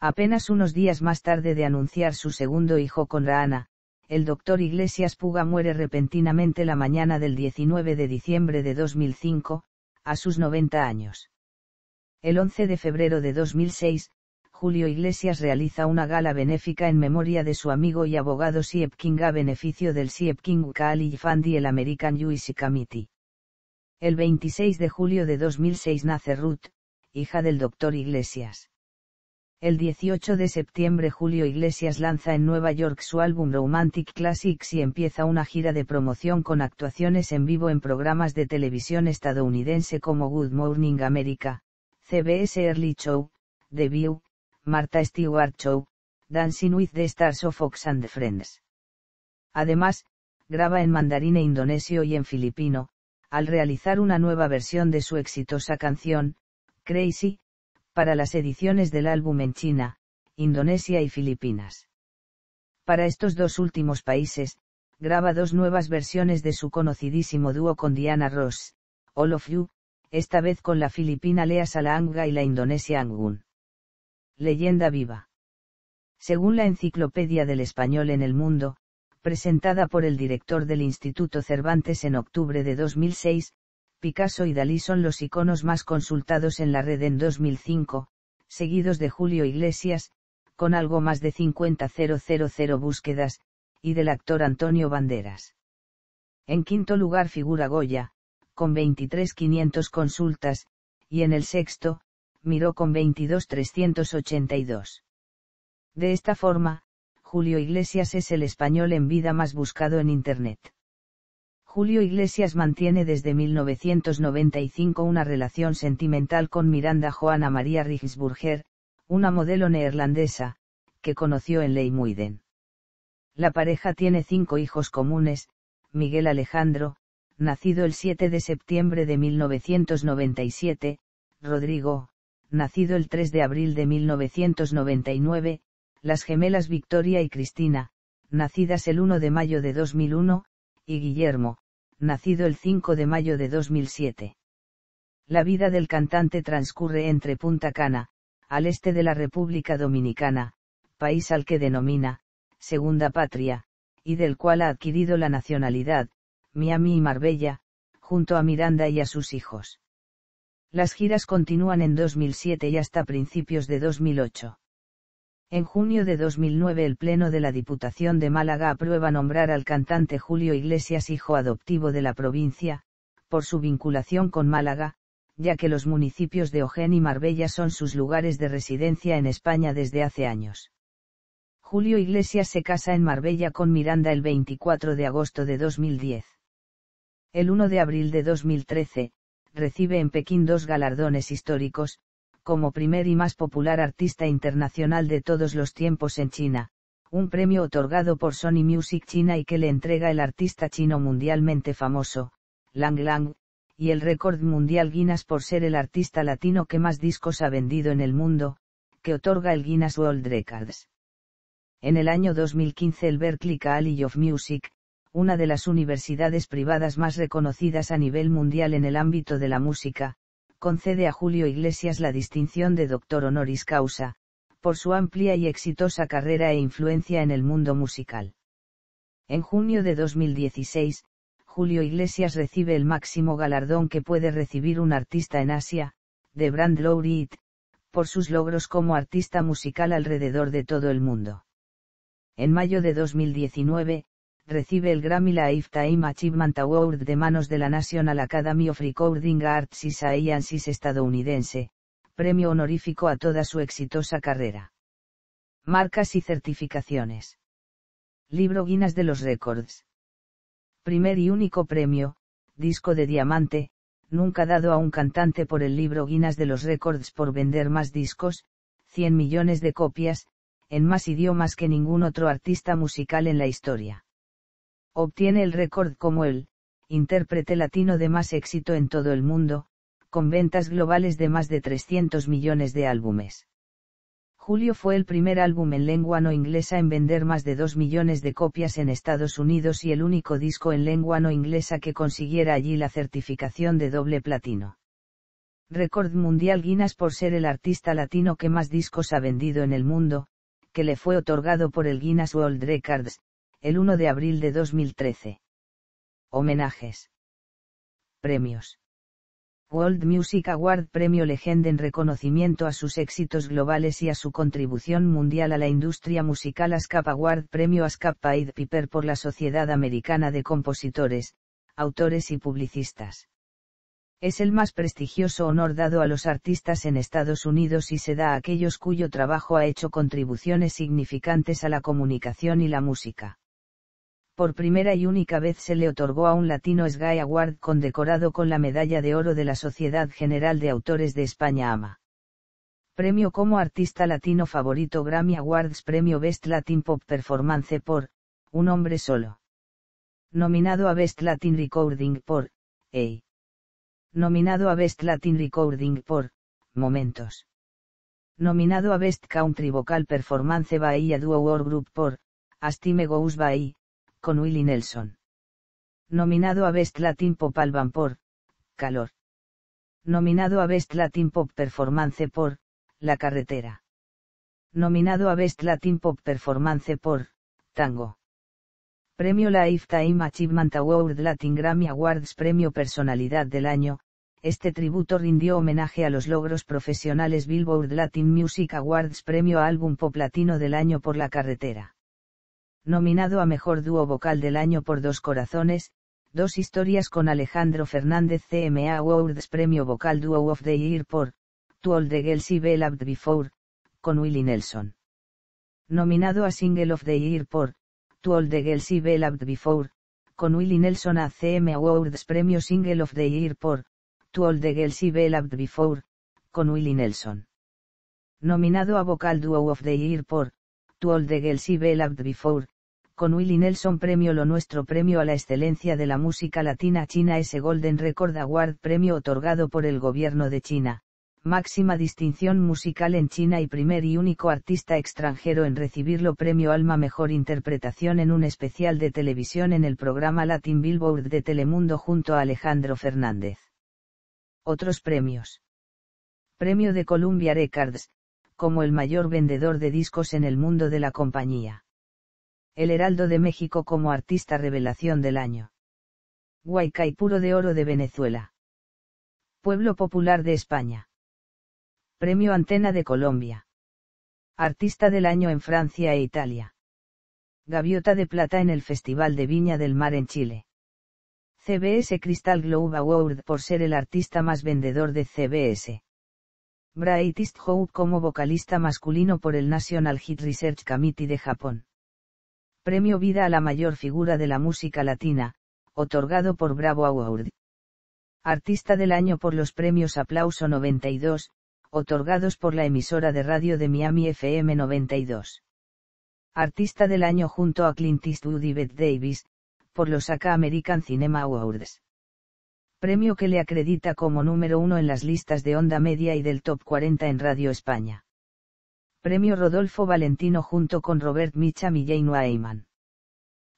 Apenas unos días más tarde de anunciar su segundo hijo con Raana, el doctor Iglesias Puga muere repentinamente la mañana del 19 de diciembre de 2005, a sus 90 años. El 11 de febrero de 2006, Julio Iglesias realiza una gala benéfica en memoria de su amigo y abogado Siep King a beneficio del Siep King College Fund y el American Jewish Committee. El 26 de julio de 2006 nace Ruth, hija del doctor Iglesias. El 18 de septiembre Julio Iglesias lanza en Nueva York su álbum Romantic Classics y empieza una gira de promoción con actuaciones en vivo en programas de televisión estadounidense como Good Morning America, CBS Early Show, The View, Martha Stewart Show, Dancing with the Stars of Fox and Friends. Además, graba en mandarín e indonesio y en filipino, al realizar una nueva versión de su exitosa canción, Crazy, para las ediciones del álbum en China, Indonesia y Filipinas. Para estos dos últimos países, graba dos nuevas versiones de su conocidísimo dúo con Diana Ross, All of You, esta vez con la filipina Lea Salaanga y la indonesia Anggun. Leyenda viva. Según la Enciclopedia del Español en el Mundo, presentada por el director del Instituto Cervantes en octubre de 2006, Picasso y Dalí son los iconos más consultados en la red en 2005, seguidos de Julio Iglesias, con algo más de 50.000 búsquedas, y del actor Antonio Banderas. En quinto lugar figura Goya, con 23.500 consultas, y en el sexto, Miró con 22.382. De esta forma, Julio Iglesias es el español en vida más buscado en Internet. Julio Iglesias mantiene desde 1995 una relación sentimental con Miranda Joana María Rigsburger, una modelo neerlandesa, que conoció en Leimuiden. La pareja tiene cinco hijos comunes, Miguel Alejandro, nacido el 7 de septiembre de 1997, Rodrigo, nacido el 3 de abril de 1999, las gemelas Victoria y Cristina, nacidas el 1 de mayo de 2001, y Guillermo, nacido el 5 de mayo de 2007. La vida del cantante transcurre entre Punta Cana, al este de la República Dominicana, país al que denomina, segunda patria, y del cual ha adquirido la nacionalidad, Miami y Marbella, junto a Miranda y a sus hijos. Las giras continúan en 2007 y hasta principios de 2008. En junio de 2009 el Pleno de la Diputación de Málaga aprueba nombrar al cantante Julio Iglesias hijo adoptivo de la provincia, por su vinculación con Málaga, ya que los municipios de Ojén y Marbella son sus lugares de residencia en España desde hace años. Julio Iglesias se casa en Marbella con Miranda el 24 de agosto de 2010. El 1 de abril de 2013, recibe en Pekín dos galardones históricos, como primer y más popular artista internacional de todos los tiempos en China, un premio otorgado por Sony Music China y que le entrega el artista chino mundialmente famoso, Lang Lang, y el récord mundial Guinness por ser el artista latino que más discos ha vendido en el mundo, que otorga el Guinness World Records. En el año 2015 el Berklee College of Music, una de las universidades privadas más reconocidas a nivel mundial en el ámbito de la música, concede a Julio Iglesias la distinción de doctor honoris causa, por su amplia y exitosa carrera e influencia en el mundo musical. En junio de 2016, Julio Iglesias recibe el máximo galardón que puede recibir un artista en Asia, de Brand Laureate, por sus logros como artista musical alrededor de todo el mundo. En mayo de 2019, recibe el Grammy Lifetime Achievement Award de manos de la National Academy of Recording Arts y Sciences estadounidense, premio honorífico a toda su exitosa carrera. Marcas y certificaciones. Libro Guinness de los Records. Primer y único premio, disco de diamante, nunca dado a un cantante por el libro Guinness de los Records por vender más discos, 100 millones de copias, en más idiomas que ningún otro artista musical en la historia obtiene el récord como el intérprete latino de más éxito en todo el mundo, con ventas globales de más de 300 millones de álbumes. Julio fue el primer álbum en lengua no inglesa en vender más de 2 millones de copias en Estados Unidos y el único disco en lengua no inglesa que consiguiera allí la certificación de doble platino. Récord mundial Guinness por ser el artista latino que más discos ha vendido en el mundo, que le fue otorgado por el Guinness World Records, el 1 de abril de 2013. Homenajes. Premios. World Music Award Premio Legend en reconocimiento a sus éxitos globales y a su contribución mundial a la industria musical ASCAP Award Premio ASCAP Pied Piper por la Sociedad Americana de Compositores, Autores y Publicistas. Es el más prestigioso honor dado a los artistas en Estados Unidos y se da a aquellos cuyo trabajo ha hecho contribuciones significantes a la comunicación y la música. Por primera y única vez se le otorgó a un latino Sky Award condecorado con la medalla de oro de la Sociedad General de Autores de España AMA. Premio como Artista Latino Favorito Grammy Awards Premio Best Latin Pop Performance por, Un Hombre Solo. Nominado a Best Latin Recording por, EI. Nominado a Best Latin Recording por, Momentos. Nominado a Best Country Vocal Performance by a Duo or Group por, Astime Goes By, con Willie Nelson. Nominado a Best Latin Pop Album por, Calor. Nominado a Best Latin Pop Performance por, la carretera. Nominado a Best Latin Pop Performance por, Tango. Premio Lifetime Achievement Award Latin Grammy Awards Premio Personalidad del Año, este tributo rindió homenaje a los logros profesionales Billboard Latin Music Awards Premio Álbum Pop Latino del Año por la carretera. Nominado a Mejor Dúo Vocal del Año por Dos Corazones, Dos Historias con Alejandro Fernández CMA Awards Premio Vocal Duo of the Year por, To All the Girls I Loved Before, con Willie Nelson. Nominado a Single of the Year por, To All the Girls I Loved Before, con Willie Nelson a CM Awards Premio Single of the Year por, To All the Girls I Loved Before, con Willie Nelson. Nominado a Vocal Duo of the Year por, To All the Girls I Loved Before, con Willie Nelson Premio Lo Nuestro Premio a la Excelencia de la Música Latina China S Golden Record Award Premio otorgado por el Gobierno de China, máxima distinción musical en China y primer y único artista extranjero en recibirlo premio Alma Mejor Interpretación en un especial de televisión en el programa Latin Billboard de Telemundo junto a Alejandro Fernández. Otros premios. Premio de Columbia Records, como el mayor vendedor de discos en el mundo de la compañía. El Heraldo de México como artista revelación del año. Puro de Oro de Venezuela. Pueblo Popular de España. Premio Antena de Colombia. Artista del año en Francia e Italia. Gaviota de Plata en el Festival de Viña del Mar en Chile. CBS Crystal Globe Award por ser el artista más vendedor de CBS. Brightest Hope como vocalista masculino por el National Hit Research Committee de Japón. Premio Vida a la mayor figura de la música latina, otorgado por Bravo Award. Artista del año por los premios Aplauso 92, otorgados por la emisora de radio de Miami FM 92. Artista del año junto a Clint Eastwood y Bette Davis, por los ACA American Cinema Awards. Premio que le acredita como número uno en las listas de onda media y del top 40 en Radio España. Premio Rodolfo Valentino junto con Robert Mitcham y Jane Wyman.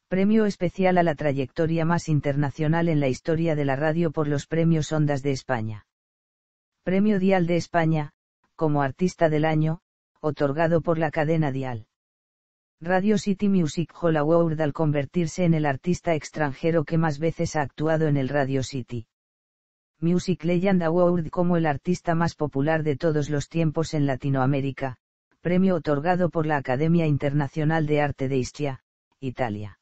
Premio especial a la trayectoria más internacional en la historia de la radio por los premios Ondas de España. Premio Dial de España, como Artista del Año, otorgado por la cadena Dial. Radio City Music Hall Award al convertirse en el artista extranjero que más veces ha actuado en el Radio City. Music Legend Award como el artista más popular de todos los tiempos en Latinoamérica, premio otorgado por la Academia Internacional de Arte de Ischia, Italia.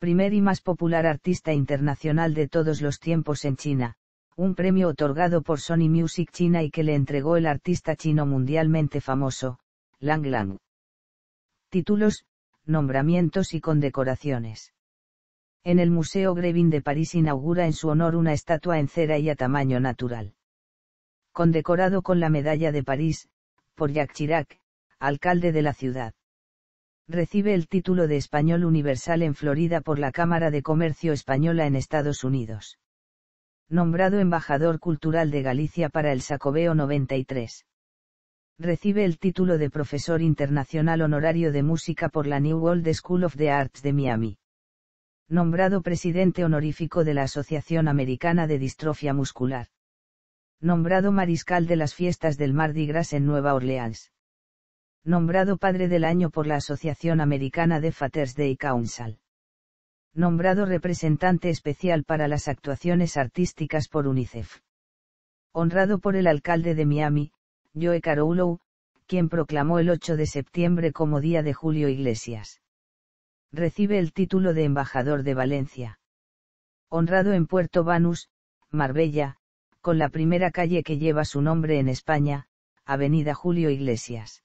Primer y más popular artista internacional de todos los tiempos en China, un premio otorgado por Sony Music China y que le entregó el artista chino mundialmente famoso, Lang Lang. Títulos, nombramientos y condecoraciones. En el Museo Grevin de París inaugura en su honor una estatua en cera y a tamaño natural. Condecorado con la Medalla de París, por Jacques Chirac, alcalde de la ciudad. Recibe el título de Español Universal en Florida por la Cámara de Comercio Española en Estados Unidos nombrado embajador cultural de Galicia para el Sacobeo 93. Recibe el título de profesor internacional honorario de música por la New World School of the Arts de Miami. Nombrado presidente honorífico de la Asociación Americana de Distrofia Muscular. Nombrado mariscal de las fiestas del Mardi Gras en Nueva Orleans. Nombrado padre del año por la Asociación Americana de Father's Day Council nombrado representante especial para las actuaciones artísticas por UNICEF. Honrado por el alcalde de Miami, Joe Caroulow, quien proclamó el 8 de septiembre como Día de Julio Iglesias. Recibe el título de embajador de Valencia. Honrado en Puerto Banús, Marbella, con la primera calle que lleva su nombre en España, Avenida Julio Iglesias.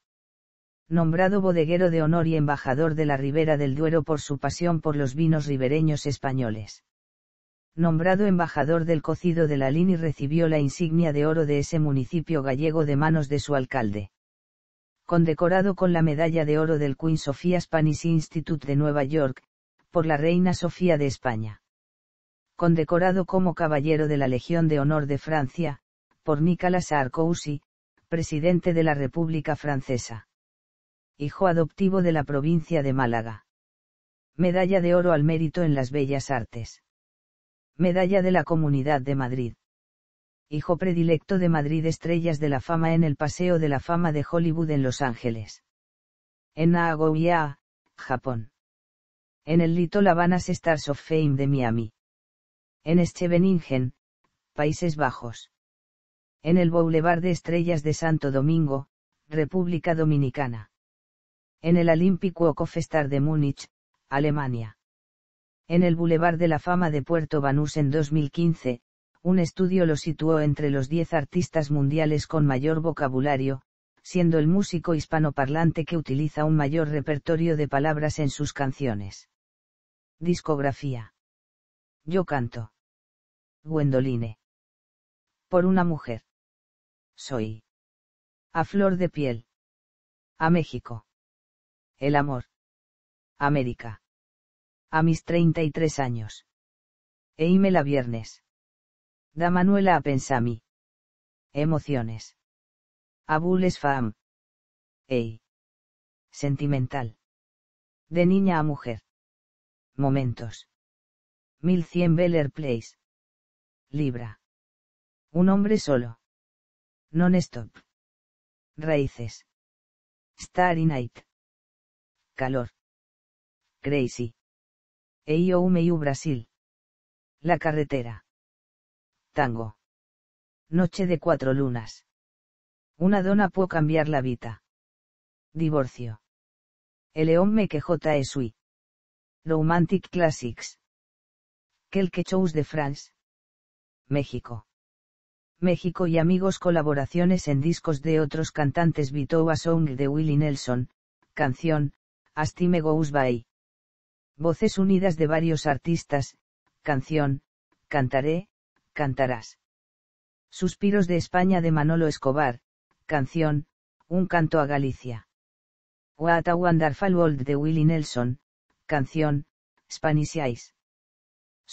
Nombrado bodeguero de honor y embajador de la Ribera del Duero por su pasión por los vinos ribereños españoles. Nombrado embajador del cocido de la Lini recibió la insignia de oro de ese municipio gallego de manos de su alcalde condecorado con la medalla de oro del Queen Sofia Spanish Institute de Nueva York, por la Reina Sofía de España. Condecorado como Caballero de la Legión de Honor de Francia, por Nicolas Sarkozy, presidente de la República Francesa. Hijo adoptivo de la provincia de Málaga. Medalla de oro al mérito en las bellas artes. Medalla de la Comunidad de Madrid hijo predilecto de Madrid Estrellas de la Fama en el Paseo de la Fama de Hollywood en Los Ángeles. En Nagoya, Japón. En el Little Havanas Stars of Fame de Miami. En Scheveningen, Países Bajos. En el Boulevard de Estrellas de Santo Domingo, República Dominicana. En el Olympic Walk de Múnich, Alemania. En el Boulevard de la Fama de Puerto Banús en 2015, un estudio lo situó entre los 10 artistas mundiales con mayor vocabulario, siendo el músico hispanoparlante que utiliza un mayor repertorio de palabras en sus canciones. Discografía. Yo canto. Gwendoline. Por una mujer. Soy. A flor de piel. A México. El amor. América. A mis 33 años. Eime la viernes. Da Manuela a Pensami. Emociones. Abules fam. Ey. Sentimental. De niña a mujer. Momentos. 1100 Beller Place. Libra. Un hombre solo. Non-stop. Raíces. Starry Night. Calor. Crazy. Eio Umeiu Brasil. La carretera. Tango. Noche de cuatro lunas. Una dona può cambiar la vida. Divorcio. El me quejó sui. Romantic Classics. Quelque chose de France. México. México y amigos colaboraciones en discos de otros cantantes Vito a Song de Willie Nelson, canción, Astime Goes By. Voces unidas de varios artistas, canción, Cantaré, cantarás. Suspiros de España de Manolo Escobar, canción, Un canto a Galicia. What a Wonderful World de Willie Nelson, canción, Spanish Eyes.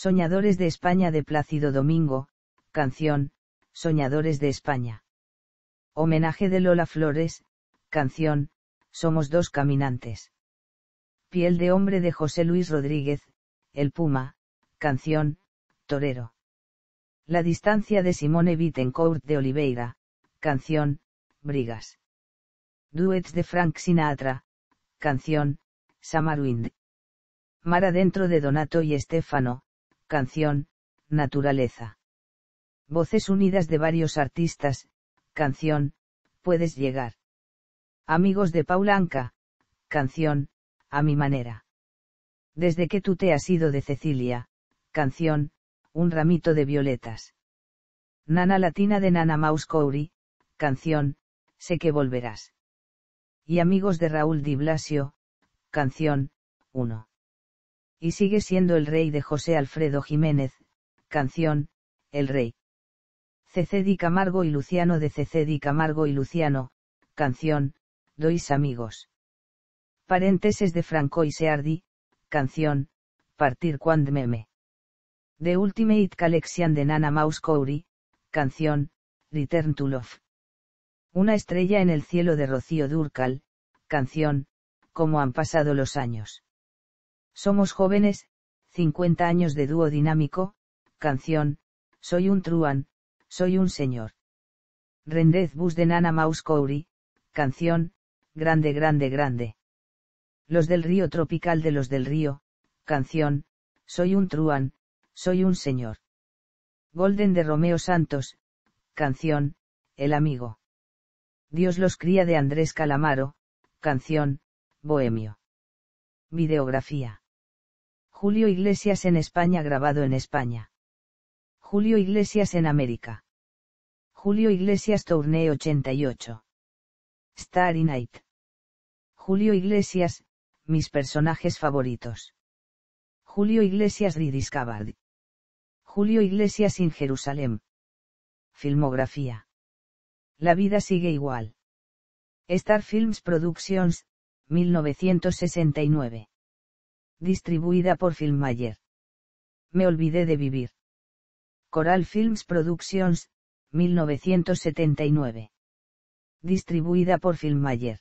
Soñadores de España de Plácido Domingo, canción, Soñadores de España. Homenaje de Lola Flores, canción, Somos dos caminantes. Piel de hombre de José Luis Rodríguez, El Puma, canción, Torero. La distancia de Simone Bittencourt de Oliveira, canción, Brigas. Duets de Frank Sinatra, canción, Summer Wind. Mar adentro de Donato y Estefano, canción, Naturaleza. Voces unidas de varios artistas, canción, Puedes llegar. Amigos de Paula Anca, canción, A mi manera. Desde que tú te has ido de Cecilia, canción, un ramito de violetas. Nana Latina de Nana Mouse Coury, canción, Sé que volverás. Y amigos de Raúl Di Blasio, canción, 1. Y sigue siendo el rey de José Alfredo Jiménez, canción, El Rey. Cecedi Camargo y Luciano de Cecedi Camargo y Luciano, canción, Dois amigos. Paréntesis de Franco y Seardi, canción, Partir cuand meme. The Ultimate Collection de Nana Mouse Coury, canción, Return to Love. Una estrella en el cielo de Rocío Durcal, canción, Como han pasado los años. Somos jóvenes, 50 años de dúo dinámico, canción, Soy un truan, soy un señor. Rendez Bus de Nana Mouse Coury, canción, Grande grande grande. Los del río tropical de los del río, canción, Soy un truan, soy un señor. Golden de Romeo Santos, canción, El amigo. Dios los cría de Andrés Calamaro, canción, Bohemio. Videografía. Julio Iglesias en España grabado en España. Julio Iglesias en América. Julio Iglesias Tournée 88. Starry Night. Julio Iglesias, mis personajes favoritos. Julio Iglesias Rediscovered. Julio Iglesias in Jerusalén. Filmografía. La vida sigue igual. Star Films Productions, 1969. Distribuida por Filmmayer. Me olvidé de vivir. Coral Films Productions, 1979. Distribuida por Filmmayer.